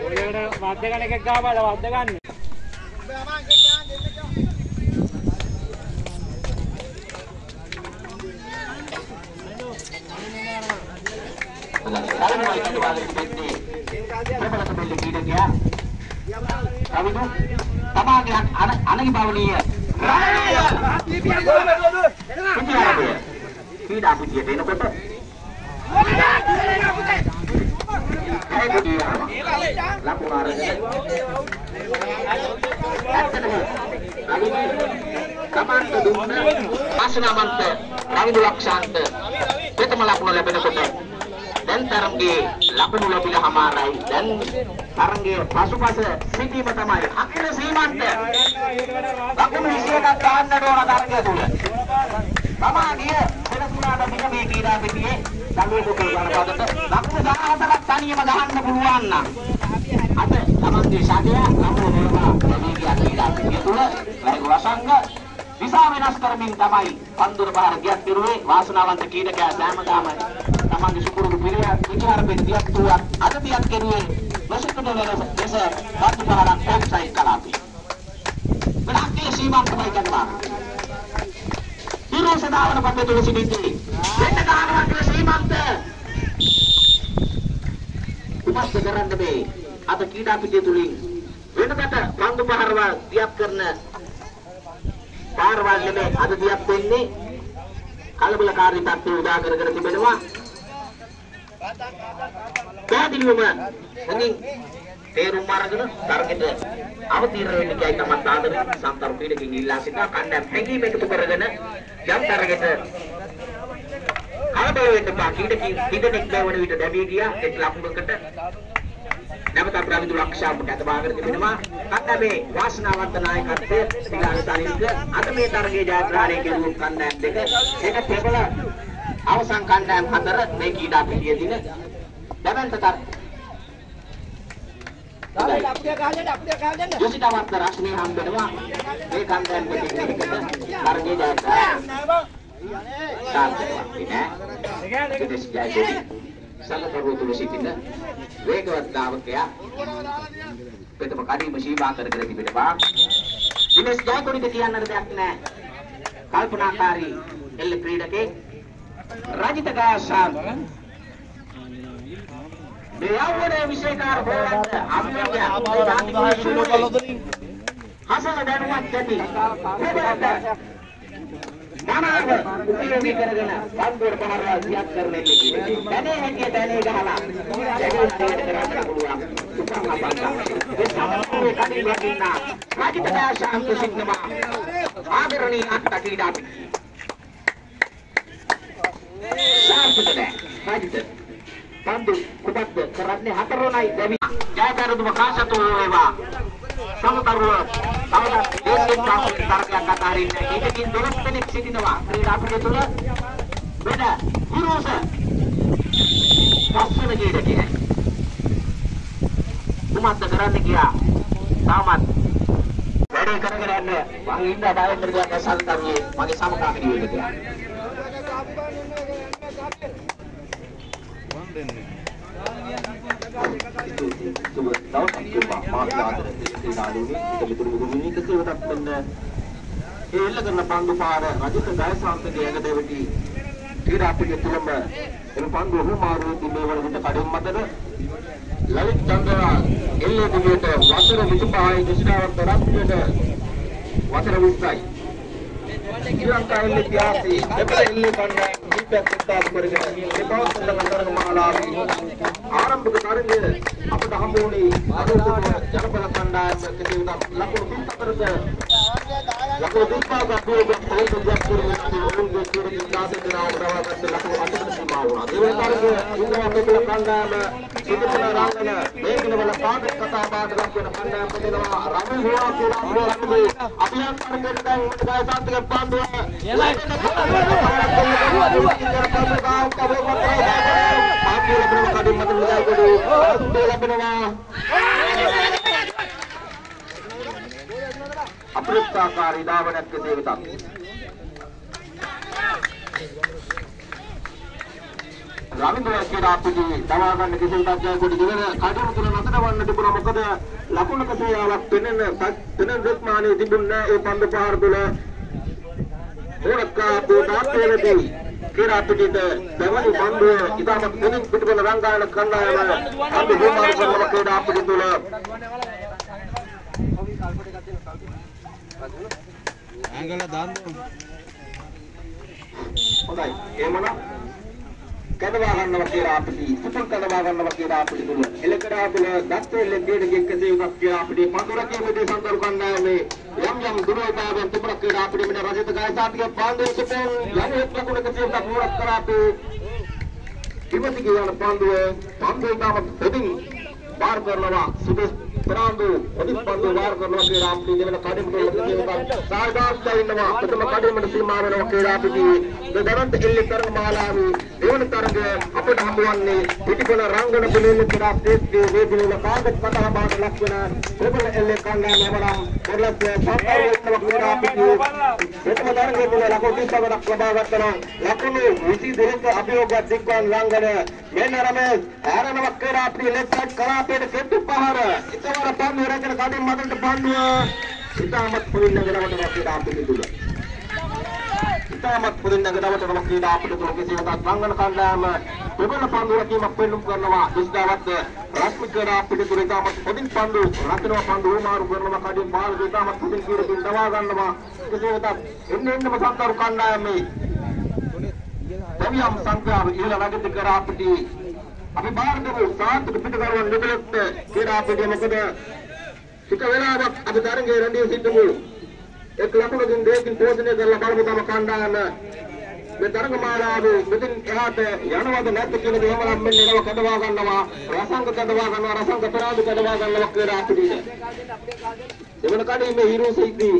ඔයාලට වද්ද ගන්න එකක් ගාවල වද්ද ගන්න. තරගවයි කටවාගෙන තිබෙන්නේ ප්‍රබල බෙල්ල කීඩකයා රවිදු තමාගේ අනගිබවණීය රාජ්‍ය ක්‍රීඩා පිටියට එනකොට ලකුණු අරගෙන ඇත්තටම කමාන්ත දුන්න ආසනාවන්ත රවිදු ලක්ෂාන්ත ප්‍රථම ලකුණ ලැබෙනකොට දැන් තරංගේ ලකුණු ලැබිලා හමාරයි. දැන් තරංගේ පසුපස සිටීම තමයි අකිල සීමන්ත. ලකුණු 21ක් ගන්නට ඕන තරංගය තුල සමාගිය වෙනසුනාට පිට මේ කීඩා පිටියේ දඬුවම් කොට ගන්නකොට ලකුණු 14ක් තනියම ගහන්න පුළුවන් නම් අද තමන්ගේ ශාකය ලකුණු වලවා ප්‍රදීපිය කීඩා පිටිය තුල වැරි වසංග දිසා වෙනස් කරමින් තමයි පන්දුර පහර ගියත් පිරුවේ වාසනාවන්ත කීඩකයා සෑමදාම තමන්ගේ සුපුරුදු පිළිය විචාර පිට දියක් තුවක් අද දියක් කෙරුවේ නොසිතන ලෙස පත්තු පහරක් ඔෆ්සයිඩ් කලාපේ. ගණක්කේ සීමාන්තමයි කරනවා. විරෝධ දාවන පන්දු තුල සිටින්නේ. වෙන්න ගන්නවා කියලා සීමාන්ත. උපස්ත කරන්න මේ අද ක්‍රීඩා පිටිය තුලින් වෙනකට පන්දු පහරවල් දියක් කරන පාරවල් නෙමෙයි අද දියක් වෙන්නේ කලබලකාරී තත්ත්වය උදා කරගෙන තිබෙනවා. පැහැදිලිවම හොඳින් තේරුම් අරගෙන තරගෙට අවතීර්ණ වෙන්න කියයි තමයි ආදරේ සම්තර පීඩකින් ඉල්ලා සිටා කණ්ඩායම් හැංගීම එකතු කරගෙන යම් තරගෙට කලබල වෙන්න එපා කීඩකින් හිතෙක් බවන විට දැවී ගියා එක් ලකුණකට නැවත ප්‍රමිතු ලක්ෂාවකට අතභාගර තිබෙනවා කණ්ඩායමේ වාසනාවන්ත නායකත්වය ශ්‍රීලංකා තනින්ද අද මේ තරගයේ ජයග්‍රහණය කෙරුණු කණ්ඩායම් දෙක ඒක ප්‍රබල අවසන් කණ්ඩායම් හතර මේ කීඩා පිටියේ දින දැවන්ත තර යොසිතාවත් රශ්මී හම්බෙනවා. මේ කණ්ඩායම් නෑ විදේශ ජයග්‍රහණය සලකරු තුල සිටින වේගවත් ධාවකයා ප්‍රථම කඩීම සීමා කර කර තිබෙනවා. දිනේශ් ජයකොඩිද කියන්නට දෙයක් නෑ. කල්පනාකාරී එල්ල ක්‍රීඩකේ රජිත ගාසාම් දෙයවනේ විශේෂකාර බෝලන්ත අභියෝගය හසල දැනුවත් ඇති මනාව උපයෝගී කරගෙන පන්දුවට පහරවල් සියක් කරන්නේ කියන්නේ. දැනේ හැටිය දැනේ ගහලා දැනේ හරියට කරන්න පුළුවන්. උපන් අපන්නා. ඒ සමස්තේ කඩේ වටින්න. රාජිත දාශාන්ත සිග්නවා. ආදරණීය අත්ත ක්‍රීඩා පිටිය. සාර්ථකද? රාජිත. පන්දු කුඩක්ද කරන්නේ හතරොනයි දෙවි. ජයකරුතුම කාශතු වේවා. සමතරුව තවදත් ඒකෙන් කාමී තරගයක් අතහරින්න ඒකකින් දොළොස් දෙනෙක් සිටිනවා ක්‍රීඩා පිටිය තුළ වෙන විරෝස පස්වන කීඩකේ කුමක්ද කරන්න ගියා තාමත් වැඩේ කරගෙන යන්න මං ඉන්න බයෙන්ද ගියා සල්තන්නේ මගේ සමකාමී වෙන්න ගියා කෙසේවටත් මෙන්න ඒ එල්ල කරන පන්දු පාර රජිත ගයසාන්තගේ ඇඟ දෙවිටි ක්‍රීඩා පිටිය තුලම එන පන්දු හුමාරු තිබේ වල විට කඩෙන් මතද ලලිත් චන්ද්‍රා එල්ලේ දිවියට වසර 25යි දිශාවක් තරම්යට වසර 20යි ශ්‍රී ලංකාවේ ඉතිහාසයේ දෙපළ එල්ලේ කණ්ඩායම් දීපයක් උත්සාහ කරගෙන මේ පවත්වන කතරගම මාලාවේ ආරම්භක තරගය අපට හම්බ වුණේ අනුකූල ජනපද කණ්ඩායම කෙසේ වුණත් ලකුණු 34ක ලකුණු 35ක අපිරිය පොලිසියක් පුරුදු ඔවුන්ගේ සියලු දාසේ දෙනාම දවාගත්ත ලකුණු 8කට සීමා වුණා. දෙවන තරගය ඉංග්‍රීසි පොළ කණ්ඩායම සිදුපුන රංගන මේකිනවල පාඩක කතා බාට ලක් වෙන කණ්ඩායම දෙනවා රමි හුවා කියලා අපේ අභියන්තරකයට දැන් ගායසාන්තගේ පන්දුව අපෘත්තාකාරී ධාවනයක් කෙසේ වෙතත් රවින්ද්‍ර කියලා අපිට දවා ගන්න කිසිම තත්ත්වයක් කොට දෙවන කඩුව තුන නතර වන්න තිබුණා. මොකද ලකුණක සේයාවක් පෙනෙන පෙනෙන රික්මානේ තිබුණා ඒ පන්දු පහර තුල ඕනකා පොඩාටේදී කියලා අපිට දෙවනි පන්දුව ඉතාමත් මුලින් පිටකල රංගායන කණ්ඩායම අපි හුමාරු කරන කියලා අපිට තුල ඇඟල දාන්න. හොඳයි. එහෙමනම් කඩවා ගන්නවා කියලා අපිට සුපුල් කඩවා ගන්නවා කියලා අපිට දුන්න. එලකඩා තුල දත්තෙල්ලේ දෙඩ ගෙක්කසේ එකක් කියලා අපිට පඳුරකේ මෙදී සම්තරු කණ්ඩායමේ යම් යම් දුරෝපාවෙන් තුපරක් කියලා අපිට මෙන්න රජිත ගායසාතිගේ පාන්දේ සුපුල් යම් එක් ලකුණක සියයක් මුරක් කරා අපේ ඉවති කියන පන්දුව පන්දුව තාම දෙදින් බාර කරනවා. සුදස් ප්‍රාන්දු ඔදිස් පන්දුව බාර කරනවා කියලා අපිට දෙවන කඩින් කියලා සාර්ථකව ඉන්නවා. ප්‍රථම කඩින්මට සීමා වෙනවා කියලා අපිට දෙදරන්ත එල්ලේ කරන මාලාවේ දෙවන තරගය අපිට හම්බවන්නේ පිටිපොළ රංගන පිළිවෙල කියලා ස්ටේජ්ගේ වේදිකේල කාගත් කතා බාට ලක්වන ප්‍රබල එල්ලේ කණ්ඩායම වරම් පොරලත් සම්පූර්ණ වෙනවා කියලා අපිට ප්‍රථම තරගයේ තුල ලකුණු 30ක් ලබා ගන්නවා. ලකුණු 22ක අභියෝගයක් දික්වන් රංගන මෙන්න රමේෂ් ආරණවක් කරා අපේ ලෙෆ්ට් සයිඩ් කලාපයට කෙට්ටු පහර. ඉතවර පන්දු රැගෙන කඩින් මතට පන්දුව. ඉතාමත් පුරින්න ගලවට රැකලා අපිට තුල. ඉතාමත් පුරින්න ගලවට රැකලා අපිට තුල කිසිවකට රංගන කණ්ඩායම ප්‍රබල පන්දු රැකීමක් පෙන්නුම් කරනවා. දුෂ්දාවත් රශ්මි කරා අපිට තුල ඉතාමත් පොදින් පන්දු රකින්නවා පන්දු උමාරු කරනවා කඩින් බාල් ඉතාමත් පුදින් කීරකින් දවා ගන්නවා. කිසිවකට එන්න එන්නම සම්තරු කණ්ඩායමේ දෙවියන් සංඛ්‍යාව ඉහළ නැගිට කර අපිට අපි බාහිරදම සාත්තු පිටකරවන් නිකලත් කියලා අපිට මොකද? ටික වෙලාවක් අපි තරංගේ රැඳී සිටමු. එක් ලකුණකින් දෙකකින් පෝෂණය කරලා බලමු තම කණ්ඩායම. මේ තරඟ මාලාවේ මෙතෙන් එහාට යනවද නැද්ද කියන දේ එහෙම මෙන්න එනවා කඩවා ගන්නවා. රසංග කඩවා ගන්නවා රසංග පරාදු කඩවා ගන්නවා කියලා අපිට දෙවන කඩේ මේ හිරු සිද්ධි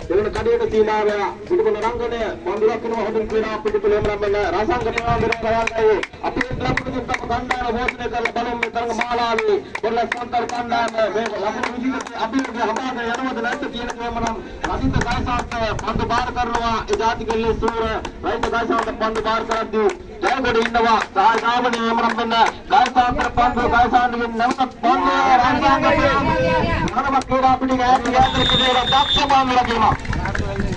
දෙවන කඩේට සීමාව පිටුපොළ රංගනය බඳුරක් වෙනවා හොඳින් කියලා පිටුපොළ එහෙම ලම්බන රසංග පරාදු කරන්නේ අපි ලකුණු තම කණ්ඩායම පෝෂණය කරලා බලමු මේ තරඟ මාලාවේ පොළ සම්තර කණ්ඩායම මේ ලකුණු විදිහට අපි හදාගෙන යනවද නැද්ද කියන දේ එහෙම රසිත ගායසාත් පන්දු බාර කරනවා ඒ ජාති කෙල්ලේ සූර රයිත ගායසාත් පන්දු බාර කරද්දී ජයගොඩ ඉන්නවා සාය සාවණි එමරම් වෙන ගායසාත් පන්දු ගායසාන්ගේ නැවත පන්දු රංගාංග මනමක් කියලා අපිට ඈත් යාත්‍රා කියලා දක්ෂ බාන්දුලා කියනවා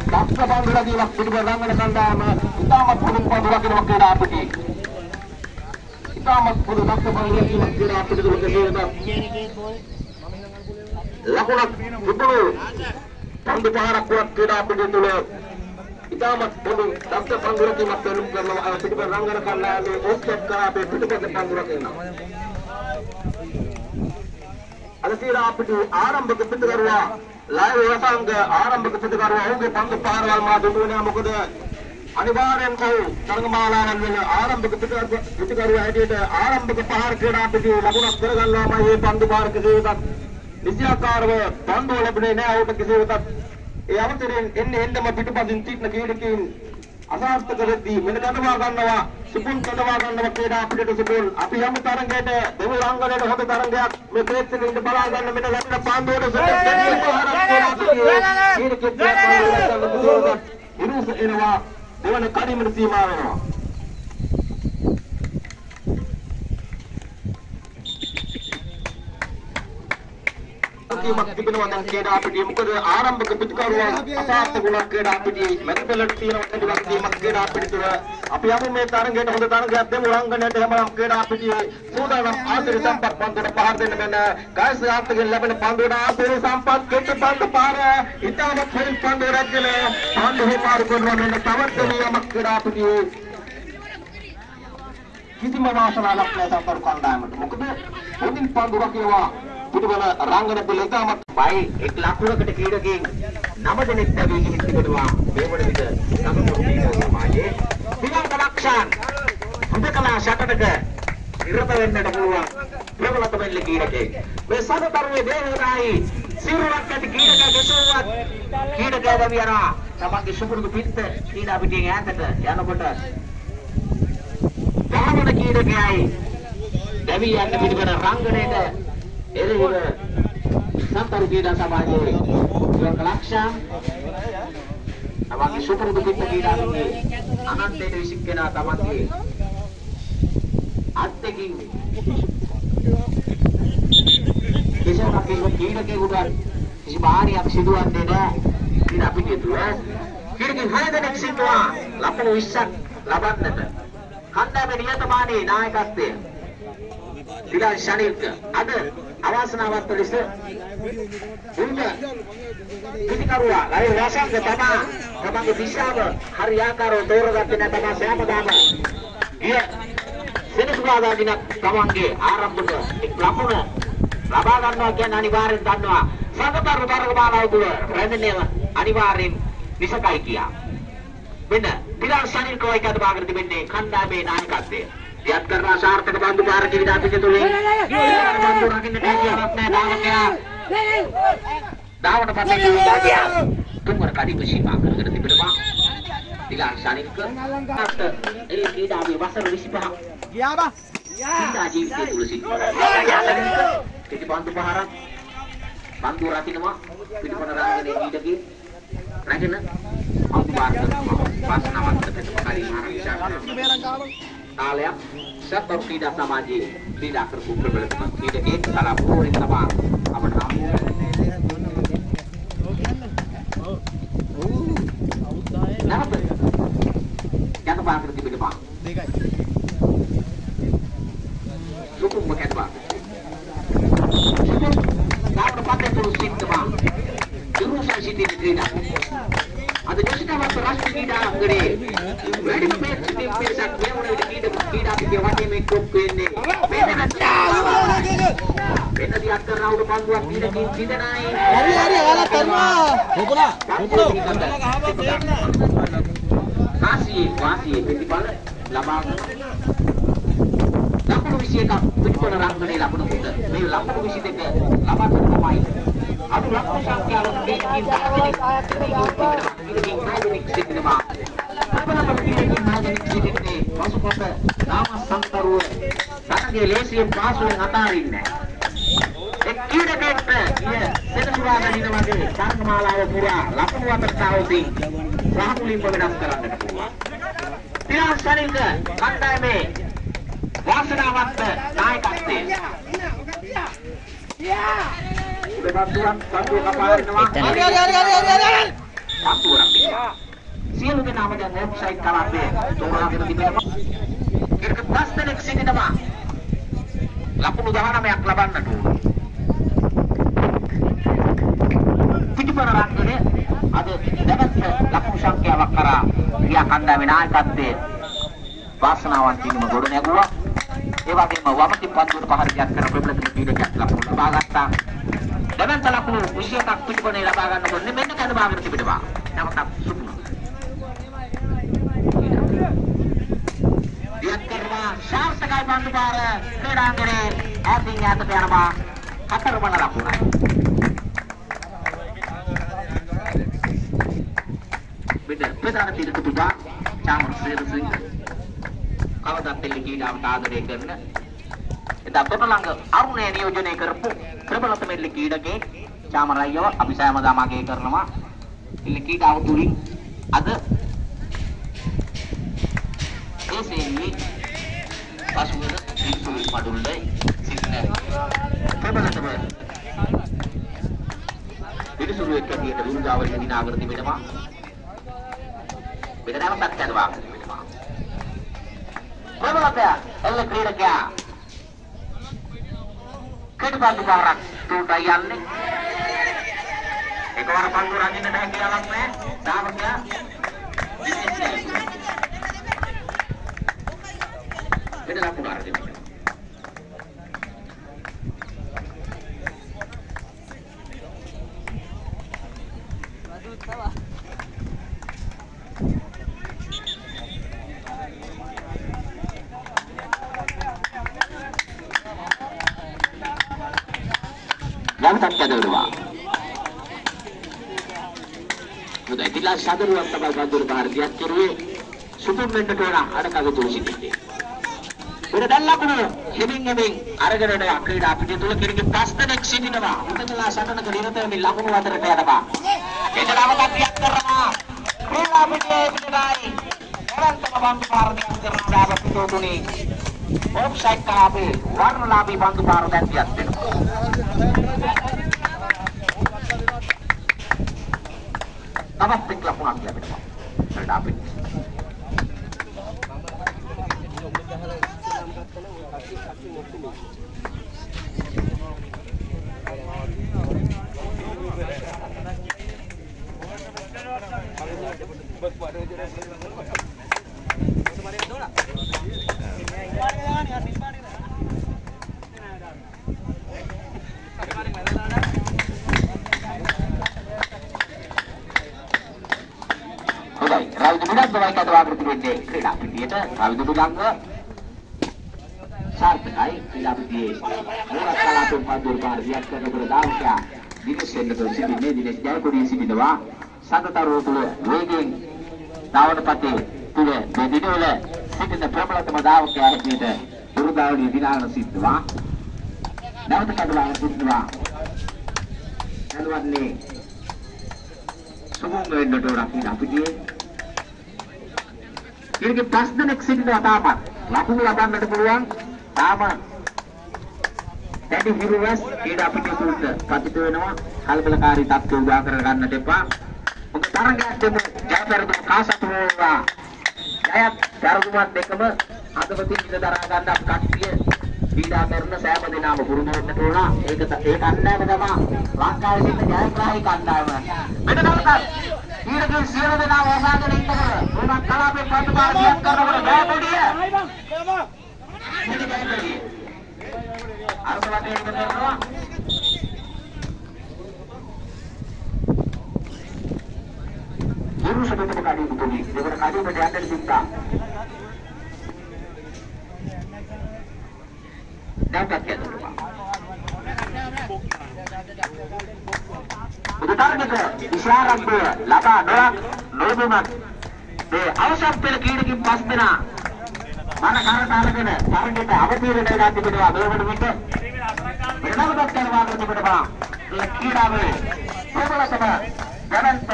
දක්ෂ බාන්දුලා කියලා පිටුපර රංගන කණ්ඩායම ඉතාමත් පොදු පන්දු රකින්නවා කියලා අපිට ඉතාමත් පොදු දක්ෂ බාන්දුලා කියලා අපිට දුක ලකුණක් තිබුණු පන්දු පහරක් වත් ක්‍රීඩා පිටිය තුළ ඉතාමත් පොදු දක්ෂ පන්දුරකීමක් පෙරම් කරනවා. පිටිපස රංගන කණ්ඩායමේ ඕස්ට්‍රේලියා කරාපේ පිටිපස පන්දුරක ඉන්නවා අද ක්‍රීඩා පිටිය ආරම්භක පිටකරුවා ලයිව් රසංග ආරම්භක පිටකරුවා ඔහුගේ පන්දු පහරවල් මා දුන්නේ මොකද අනිවාර්යෙන් ඔහු තරගමාලාවන් වල ආරම්භක පිටකරුවා හැටියට ආරම්භක පහර ක්‍රීඩා පිටිය ලකුණක් කරගන්නවා. මේ පන්දු පහර කෙසේවත් නිසියාකාරව පන්දුව ලැබුණේ නැහැ ඔහුට කිසිවකට ඒ අවතරෙන් එන්නේ එන්නම පිටපසින් තිටන කීඩකින් අසාර්ථක වෙද්දී මෙන්න කඩවා ගන්නවා සුපුන් කඩවා ගන්නවා කියලා අපිට සුපුන්. අපි යමු තරංගයට දෙවි රංගනයට හොඳ තරංගයක් මේ ප්‍රේක්ෂකෙන් ඉඳ බලා ගන්න මෙන්න ගන්න පාන්දුවට ඉරුස එනවා දෙවන කඩිමට සීමා වෙනවා කීමක් තිබෙනවා දැන් කේඩා අපිට මොකද ආරම්භක පිටකරුවා අසාර්ථක ගුණක් කේඩා අපිට මැදපෙළට තියෙන වැඩිවක් කීමක් කේඩා අපිට තුර අපි යමු මේ තරගයට හොඳ තරගයක් දෙමු. රංගනයට හැමනම් කේඩා අපිට සූදානම් ආදිරි සම්පත් පන්දුවට පහර දෙන්න මෙන්න. ගායස ආර්ථකෙන් ලැබෙන පන්දුවට ආදිරි සම්පත් කෙටි පන්දු පාර. ඉතාමත් හොඳින් පන්දු රැගෙන පන්දු හේපාරු කරනවා මෙන්න. තවත් දෙවියමක් කේඩා අපිට කිසිම වාසනාවක් නැහැ සම්පර්ක කණ්ඩායමට. මොකද හොඳින් පන්දු රකිනවා. පිටවල රංගන පිළිතමත් බයි එක් ලකුණකට කීඩකින් නම දෙනෙක් ලැබී ගිහින් තිබෙනවා මේ වන විට සමතුලිත සමාජයේ පිළිගත් ලක්ෂණ හොඳකලා ශකටක ඉරත වෙන්නට පුළුවන් ප්‍රබලත වෙන්න කීඩකේ මේ සමතරුවේ දේවදායි සිරුරක් ඇති කීඩක දෙසුවත් කීඩක දවියනා තමන්ගේ සුපුරුදු පිට කීඩා පිටින් ඈතට යනකොට ගහවන කීඩකයයි දැවි යන්න පිටවන රංගනයේද එරෙහිව සම්පරු ක්‍රීඩා සමාජයේ යොක් ලක්ෂා තමන්ගේ සුපුරුදු පිට ක්‍රීඩාවේ අනන්තයට විසිකෙන තමන්ගේ අත්දකින් කිසිම ක්‍රීඩකයෙකුට කිසි බාහිරයක් සිදුවන්නේ නැහැ ක්‍රීඩා පිටිය තුල ක්‍රීඩකෙන් හය දෙනෙක් සිටුවා ලකුණු 20ක් ලබන්නට කණ්ඩායමේ නියතමානී නායකත්වය විලාස් ශනිල්ක අද අවාසනාවන්ත ලෙස උන්ද පිටිකරුවා ලයි රසංග තමා තමන්ගේ දිශාව හරියාකාරව තෝරගත්තේ නැත්නම් තමා සෑමදාම ගිය සෙනසුරාදා දින තමන්ගේ ආරම්භක එක් ලකුණ ලබා ගන්නවා කියන්නේ අනිවාර්යෙන් දන්නවා. සංගතර තරගමාලාව තුළ රැඳෙනව අනිවාර්යෙන් විසකයි කියා. මෙන්න විලාස් ශනිල්ක වයිකද භාගර තිබෙන්නේ කණ්ඩායමේ නායකත්වය. යත් කරනා සාර්ථක බන්දු පාර කිවිදා පිට තුලින් බන්දු රකින්න කැකියාවක් නැහැ දාවකයා දාවන පස්සේ කිවිදා ගියා තුන්වර කඩිප සීමා කරගෙන තිබෙනවා. විලාස් ශනිල්ක අත් ඒ කීඩාවේ වසර 25 ගියා බා. කීඩා ජීවිතය තුල සිටිනවා පිටි බන්දු පහරක්. බන්දු රකින්නවා. පිටිපන රංගනේ ඊටකේ රැගෙන අනුභව කරනවා. වාසනාවන්ත ප්‍රතිපකාරී ආරක්ෂා කාලයක් සත්ව ක්‍රීඩා සමාජයේ ක්‍රීඩා කරපු ප්‍රබලතම ක්‍රීඩකෙක් කලාපෝරෙන් තමයි අපට හමු නැවත යන පාකට තිබෙන පා සුකුම්ම කැඩවා ඩාක්ටර් පතේ පුරු සික්තවා දුරුසන් සිටින ක්‍රීඩා අද ජොසිතාවත් රාෂ්ට්‍රීය ක්‍රීඩා අංගණයේ වැඩිම මේච් ටීම් පිරිසක් මේ වුණ විට ක්‍රීඩා ක්‍රීඩා පිටිය වටේ මේ කොප් වෙන්නේ. මේ වෙනත් වෙන දියක් කරන උඩ පන්දුවක් ක්‍රීඩකින් සිදනයි හරි හරි ආලා තරුණා පොකුණා පොකුණා කාසියේ වාසියේ ප්‍රතිඵල ලබා ගන්න. ලකුණු 21ක් පිටපොළ රංගනේ ලකුණු කොට මේ ලකුණු 22 ලබා ගන්න තමයි අතු ලකුණු සංඛ්‍යාව දෙකකින් 10 දෙනෙක් දෙකකින් සිටිනවා අපලම දෙකකින් 10 දෙනෙක් සිටින්නේ පසුකොට නාම සම්තරුව රටගේ ලේසියෙන් පාසුවෙන් අතාරින්නේ එක් කීඩකෙක්ට ඉය සෙනසුරා ගැනීම වගේ තරගමාලාව පුරා ලකුණු අතරට આવදී සාහුලින්ම වෙනස් කරන්නට පුළුවන්. පියාසනික කණ්ඩායමේ වාසනාවන්ත නායකත්වය. දෙබන්දුවන් සියලු දෙනාම දැන් වෙබ්සයිට් කරාපේ තෝරාගෙන තිබෙනවා. ඒක පස් දෙනෙක් සිටිනවා. ලකුණු 19ක් ලබන්නට ඕන. පිටිපර රංගනේ අද දැනත් ලකුණු සංඛ්‍යාවක් කරා ක්‍රියා කණ්ඩායමේ නායකත්වයේ වාසනාවන්ත වීම ගොඩ නැගුවා. ඒ වගේම වමති පන්දුවට පහර දියක් කර ප්‍රබලතම ක්‍රීඩකයක් ලකුණු ලබා ගත්තා. දැනත් ලකුණු 21ක් පිටිපරේ ලබා ගන්නකොට මෙන්න කඳ භාගයට තිබෙනවා. නැවතත් සුපුරු. දියක් කරනවා ශාස්ත්‍රකයි පන්දු පාර ක්‍රීඩාංගණයේ ඈතින් ඈතට යනවා. හතරවන ලකුණයි. මෙන්න ප්‍රධාන පිළිතුරුවා චාමර සේරසිංහ කවදාත් එල්ල කීඩාවට ආදරය කරන එදා තොටලංග අරුණය නියෝජනය කරපු ප්‍රබලතම එල්ල කීඩකේ චාමර අයියව අපි සෑමදාම අගය කරනවා. එල්ල කීඩාව තුලින් අද ඒ සේවි පසුවන සිතුල් මඩුල්ලයි සිටින ප්‍රබලතම පිළිසුරු එක්ක තියෙන විරුදාවල දිනාගර තිබෙනවා මෙතන නැවතත් යනවා ප්‍රබලතය එල්ල ක්‍රීඩකයා කෙටපන්දු පාරක් තුන්ට යන්නේ එකවර පන්දු රකින්නට හැකියාවක් නැහැ දාමකයා මෙතන ලකුණු පාර දෙන්න නැවතත් සදරුවා. මොකද ඉතිලා සදරුවක් තමයි බඳුර ಭಾರತියක් කෙරුවේ සුපර්මෙන්ට තෝරා අඩකගේ තුරුසිටින්නේ. වෙන දැල්ලකුණ හෙමින් හෙමින් අරගෙන යන ක්‍රීඩා පිටිය තුල කෙනෙක් පස්තනෙක් සිටිනවා. උදේලා සටනක නිරතව මේ ලකුණු අතරට යනවා. එදලාවත් ක්‍රියා කරනවා. ක්‍රීඩා පිටියේ පිටයි. නිරන්තරව බඳු ಭಾರತියක් කරනවා අපිට උතුණේ. ඔෆ්සයිඩ් කාපේ වර්ණලාභී බඳු ಭಾರತයක් රවිදු මිඩංග සාර්ථකයි ක්‍රීඩා පිටියේ මූලක් කලාපෙන් පන්දුර පාරියක් කරනකොට දාවකයා දිනේශ් වෙන්නට සිටින්නේ දිනේශ් ජයකොඩිය සිටිනවා. සඳතරෝ තුල වේගෙන් දාවන පතේ තුල මේ දිනවල සිටින ප්‍රබලතම දාවකයා හැටියට දුරුදාවලිය දිනාගෙන සිටිනවා. නැවත කඩවාගෙන සිටිනවා. නළුවන්නේ සුමුංග වෙන්නට ඕන අපි අපිට ඊගේ පස් දෙනෙක් සිටිනවා තාමත්. ලකුණු ලබන්නට පුළුවන්. තාම දැඩි හිරුවස් ඊට අපිට සූත් පතිත වෙනවා. කලබලකාරී තත්ත්ව උදා කර ගන්නට එපා. ඔබ තරගයක් දෙමු. ජයපරදු කාසතු වේවා. ජයත් පෙරදුමත් දෙකම අදවතින් ඉඳ දරා ගන්න අප කට්ටිය ක්‍රීඩා කරන සෑම දිනම පුරුදු වෙන්න ඕන. ඒක ත- ඒ කණ්ඩායම තමයි. ලංකාවේ සිට ජයග්‍රාහී කණ්ඩායම. මෙන්න නමුත් ඊළඟ සියලු දෙනා වසාගෙන ඉන්නකොට උනත් කලාපේ ප්‍රතිපාදියක් කරනකොට බෑ පොඩිය මෙන්න බෑ පොඩිය අර වටේ කරනවා පුරුෂ බෙදක කඩේ පුතුනි දෙවර කඩේකට යන්නට තිබ්බා නැවතත් කියනවා උදාහරණයක ඉෂාරම්භය ලබා නොයක් නොලබුණත් මේ අවසන් පෙළ කීඩකින් පස් දෙනා මන කාරට අරගෙන තරගෙට අවතීර්ණ වෙලා තිබෙනවා මේකට විට වෙනවදක් කරනවා තිබෙනවා මේ කීඩාවේ ප්‍රබලතම ගණන්ත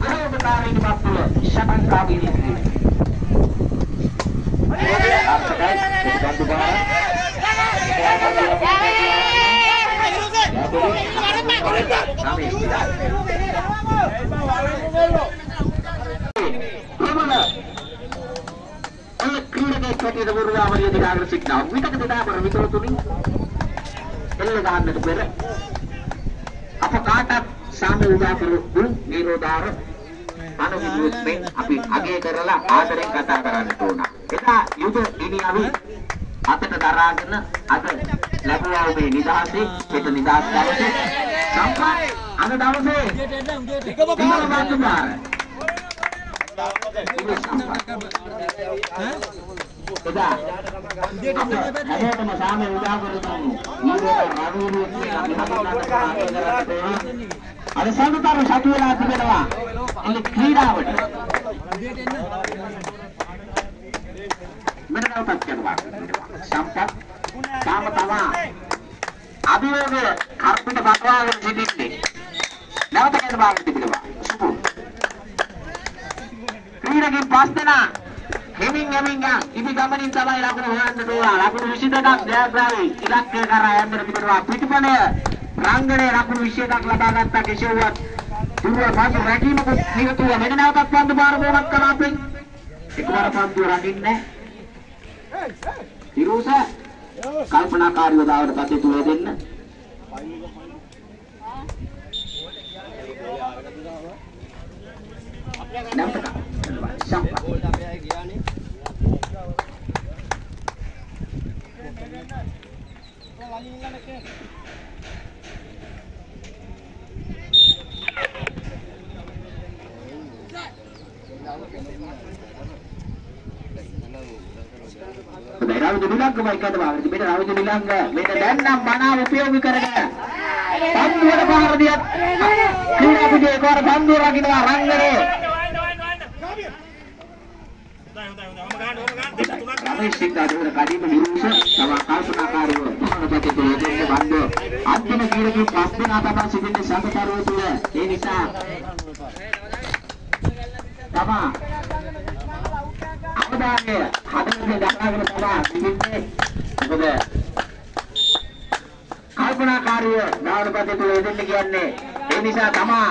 ගෘහෝපකාරීන් පත්තුල ශබංකාවී නිදී ප්‍රබල ඔය ක්‍රීඩකයෙක් හැටියට වරුවාවලිය දිගාගෙන සිටිනවා. විතක දෙදාපර විතර තුලින් එල්ල ගන්නට පෙර අප කාටත් සාම උදා කරු නිරෝධාර අනුවිද්‍යෙන් අපි අගය කරලා ආදරෙන් කතා කරන්න ඕන. එදා යුද ඉනියවි අතට දරාගෙන අද ලැබුවා මේ නිදහසේ හෙට නිදහස් දවසේ සම්පත් අද දවසේ දිගම මාතුමාර එදා හැමෝටම සාමය උදා කරගමු. ඊට රණවීරුවෙක් අද සංගතර සතු වෙලා තිබෙනවා. එන්න ක්‍රීඩාවට. මෙතනවත් කරනවා. සම්පත් සාම තමා අභියෝගය කර්පිත බටවාගෙන සිටින්නේ. නැවත කියන භාගයට තිබෙනවා. සුපු. ක්‍රීඩකින් පස් දෙනා හෙමින් හෙමින් යන ඉදි ගමනින් තමයි ලකුණු හොයන්න ඕන. ලකුණු 22ක් ජයග්‍රාහී ඉලක්කය කරා යන්න තිබෙනවා. පිටිපණය රංගනයේ ලකුණු 22ක් ලබා ගත්තා කෙසෙව්වත් දුර පන්දු රැකීමකුත් නිරතුව මෙන්න නැවතත් පන්දු බාර බෝමක් කළා අපි. එකවර පන්දු රකින්නේ. ඉරුස කල්පනාකාරීව දාවට කටයුතු වෙදෙන්න. නැවතට සම්පත් හොඳයි රාජ්‍ය නිලංගම එකද වාග්‍රති මෙන්න රාජ්‍ය නිලංග මෙන්න දැන් නම් මනාව උපයෝගී කරගෙන පන්දුවට පාර දියත් ක්‍රීඩා පිටේ එකවර පන්දුව රකින්නවා රංගනේ රමේෂ් සික්කාදුර කඩීම නිරුෂ තව කල්පනාකාරීව මොන පැත්තේ දෙන්නේ බන්දෝ අන්තිම කීරකින් පස් දෙනා තමයි සිටින්නේ සංගතරුව තුල ඒ නිසා තමා අවධානය හදන්නේ දක්වාගෙන තමයි සිටින්නේ මොකද කල්පනාකාරීව නාවන පැත්තේ තුල දෙන්න කියන්නේ ඒ නිසා තමා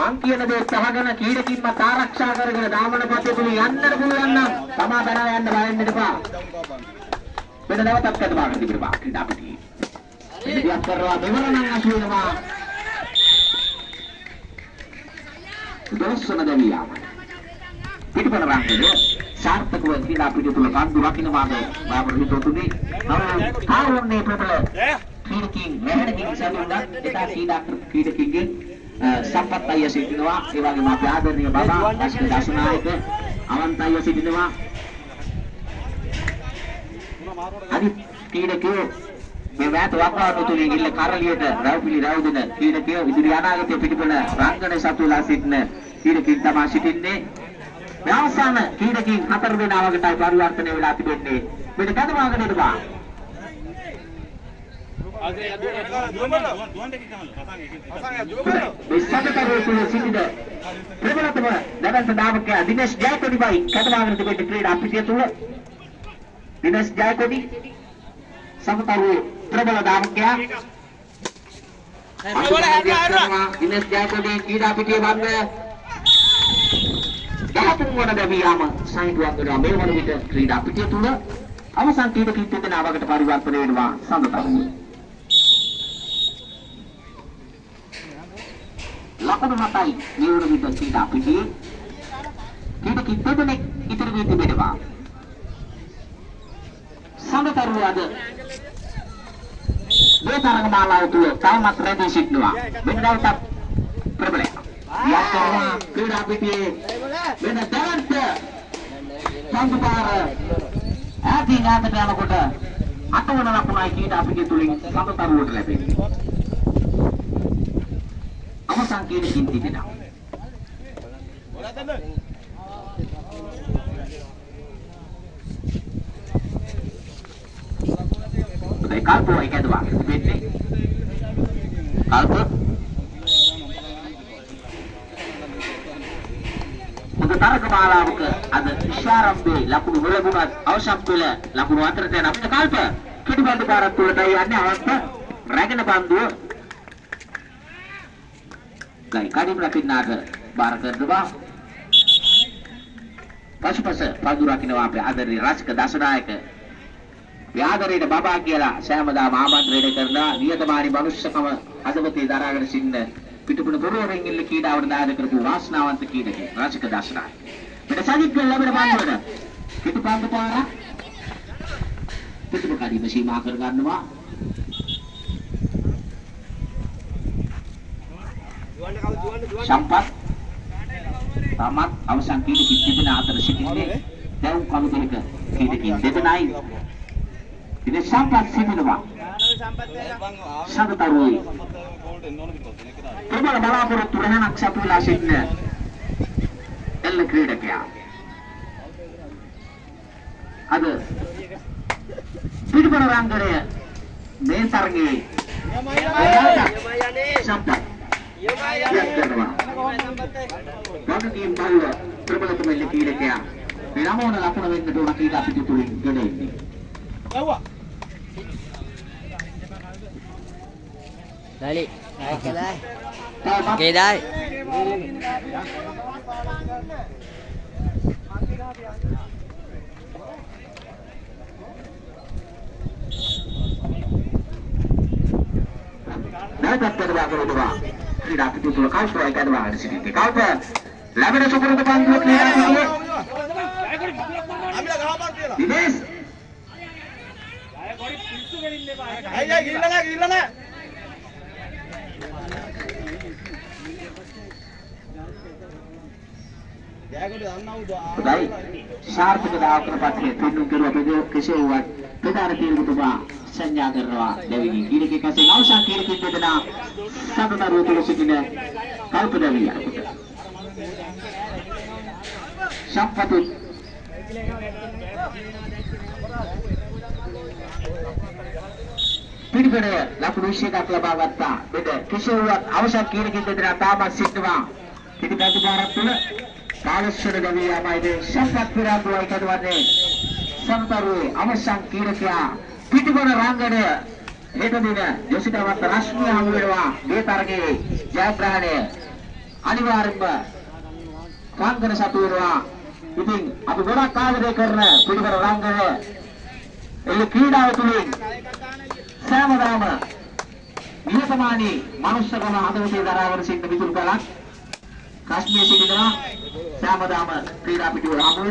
මං කියන දේ තහගෙන කීඩකින්ම ආරක්ෂා කරගෙන දාමන පතේ තුල යන්නට පුළුවන් නම් තමා බැනලා යන්න බය වෙන්න එපා. මෙන්න නැවතත් කඩ බාගෙන තිබෙනවා ක්‍රීඩා පිටියේ. ඉතිරියක් කරනවා මෙවර නම් අසු වෙනවා. දොස්සන දෙවියා. පිටපල රංගනේ සාර්ථකව ක්‍රීඩා පිටිය තුල කන්දු රකින්නවාද? බාබර හිතෝතුනේ. ආවෝන්නේ ප්‍රබල ක්‍රීඩකින් මෙහෙණකින් සතුටුදා එදා ක්‍රීඩා ක්‍රීඩකින්ගේ සම්පත් අයිය සිටිනවා. ඒ වගේම අපේ ආදරණීය බබා රශ්මි දසනායක අවන්ත අයිය සිටිනවා. අනිත් ක්‍රීඩකයෝ මේ වැට වකවානු තුලින් ඉල්ල කරලියට රවුපිලි රවුදෙන ක්‍රීඩකයෝ ඉදිරි අනාගතයේ පිටිපල රංගන සතුලා සිටින ක්‍රීඩකින් තමයි සිටින්නේ. මේ අවසාන ක්‍රීඩකින් හතර දෙනා වගේටයි පරිවර්තනය වෙලා තිබෙන්නේ. මෙන්න මේ සඳකරුවේ තුල සිටින ප්‍රබලතම දැවන්ත දාමකයා දිනේෂ් ජයකොඩිමයි කඩවාගෙන තිබෙන ක්‍රීඩා පිටිය තුල. දිනේෂ් ජයකොඩි සඳකරුවේ ප්‍රබල දාමකයා දිනේෂ් ජයකොඩි ක්‍රීඩා පිටිය වන්න දහතුන් වන දැවියාම සයිඩුවක් වෙනවා. මේ වන විට ක්‍රීඩා පිටිය තුල අවසන් ක්‍රීඩකින් දෙදෙනාවකට පරිවර්තනය වෙනවා සඳකරුවේ ලකුණු මතයි නිවුණු විට ක්‍රීඩා පිටියේ ක්‍රීඩකින් දෙදෙනෙක් ඉතිරි වී තිබෙනවා. සඳකරුව අද මේ තරඟ මාලාව තුල තවමත් රැඳී සිටිනවා. වෙනදාටත් ප්‍රබලයි. යක්කරවා ක්‍රීඩා පිටියේ වෙන දැවන්ත පන්දුපාර ඈතින් ඈතට යනකොට අටවන ලකුණයි ක්‍රීඩා පිටිය තුලින් සඳකරුවට ලැබෙන්නේ අවසන් කීයකින් තිබෙනවා. ඒ කල්පෝ එක ඇදුවා. වෙන්නේ. කල්ප මුද තරක මාලාවක අද ඉෂාරම්බේ ලකුණු වලගුණත් අවශ්‍යම් පෙළ ලකුණු අතරට යන අපිට කල්ප පිටිබන්දු පාරක් තුලට යන්නේ අවස්ථ රැගෙන බන්දුව. ගයි කඩින් රකින්නාට බාර කරනවා. පසුපස පඳු රකින්නවා අපේ ආදරණීය රාජක දසනායක. ව්‍යාදරේට බබා කියලා සෑමදාම ආමන්ත්‍රණය කරන නියතමානී මනුෂ්‍යකම හදවතේ දරාගෙන සින්න පිටුපුණ පොරොවෙන් ඉල්ල කීඩාවට දාන කරපු වාසනාවන්ත කීඩකේ රාජක දසනායක මෙතන සජිත් ලැබෙන බන්දුවන පිටුපන්දු පාර පිටුප කඩිම සීමා කර ගන්නවා. සම්පත් තමත් අවසන් කීටකින් තිබෙන අතර සිටින්නේ දැවුම් කළු දෙක කීටකින් දෙදෙනයි. ඉතින් සම්පත් සිටිනවා. සඳතරුයි ප්‍රබල බලාපොරොත්තු රහණක් සපුලා සිටින එල්ල ක්‍රීඩකයා. අද පිටුපර රංගනය මේ තරගයේ සම්පත් වගකීම් බහුව ප්‍රබලතම එල්ල ක්‍රීඩකයා. මේ නමෝන ලකුණ වෙන්නට උන කීඩා පිටු තුලින් ගෙන එන්නේ Dali. Okay, dai. තවමත් Okay, dai. නැවතත් කරවා කරනවා ක්‍රීඩා පිටු තුල කල්පය කරවාගෙන සිටින්නේ කල්ප ලැබෙන සුපුරුදු පන්දුව ක්‍රීඩා පිටියේ දිනේෂ් හොඳයි. සාර්ථක දායකන පත්‍රයේ පෙන්වු කරුවා පෙද කෙසේ වුවත් ප්‍රධාන තීරණතුමා සංඥා කරනවා. දෙවිනි කීරකේ කසේ අවසන් කීරකින් දෙදෙනා සම්පතරුව තුල සිටින කල්ප දෙවියන්ට සම්පතු පිළිපෙර ලකුණු 20ක් ලබා ගත්තා. මෙද කෙසේ වුවත් අවසන් කීරකින් දෙදෙනා තාමත් සිටිනවා. පිටිපස්ස පාරක් තුල කාලේශ්වර ගවියාමයිද සම්පත් විරාතුවයි කඩවන්නේ සම්තරුවේ අවසන් කීරකයා පිටිපොර රංගනය හෙට දින යොසිතවත් රශ්මිය හමු වෙනවා. මේ තරගයේ ජයග්‍රහණය අනිවාර්යයෙන්ම රංගන සතු වෙනවා. ඉතින් අපි ගොඩක් ආදරය කරන පිටිපොර රංගනය එල්ල ක්‍රීඩාව තුළින් සෑමදාම නිහතමානී මනුෂ්‍යකම හදවතේ දරාගෙන සිටින මිතුරු කලක් කාශ්මීර සිටිනවා සෑමදාම ක්‍රීඩා පිටුවල හමු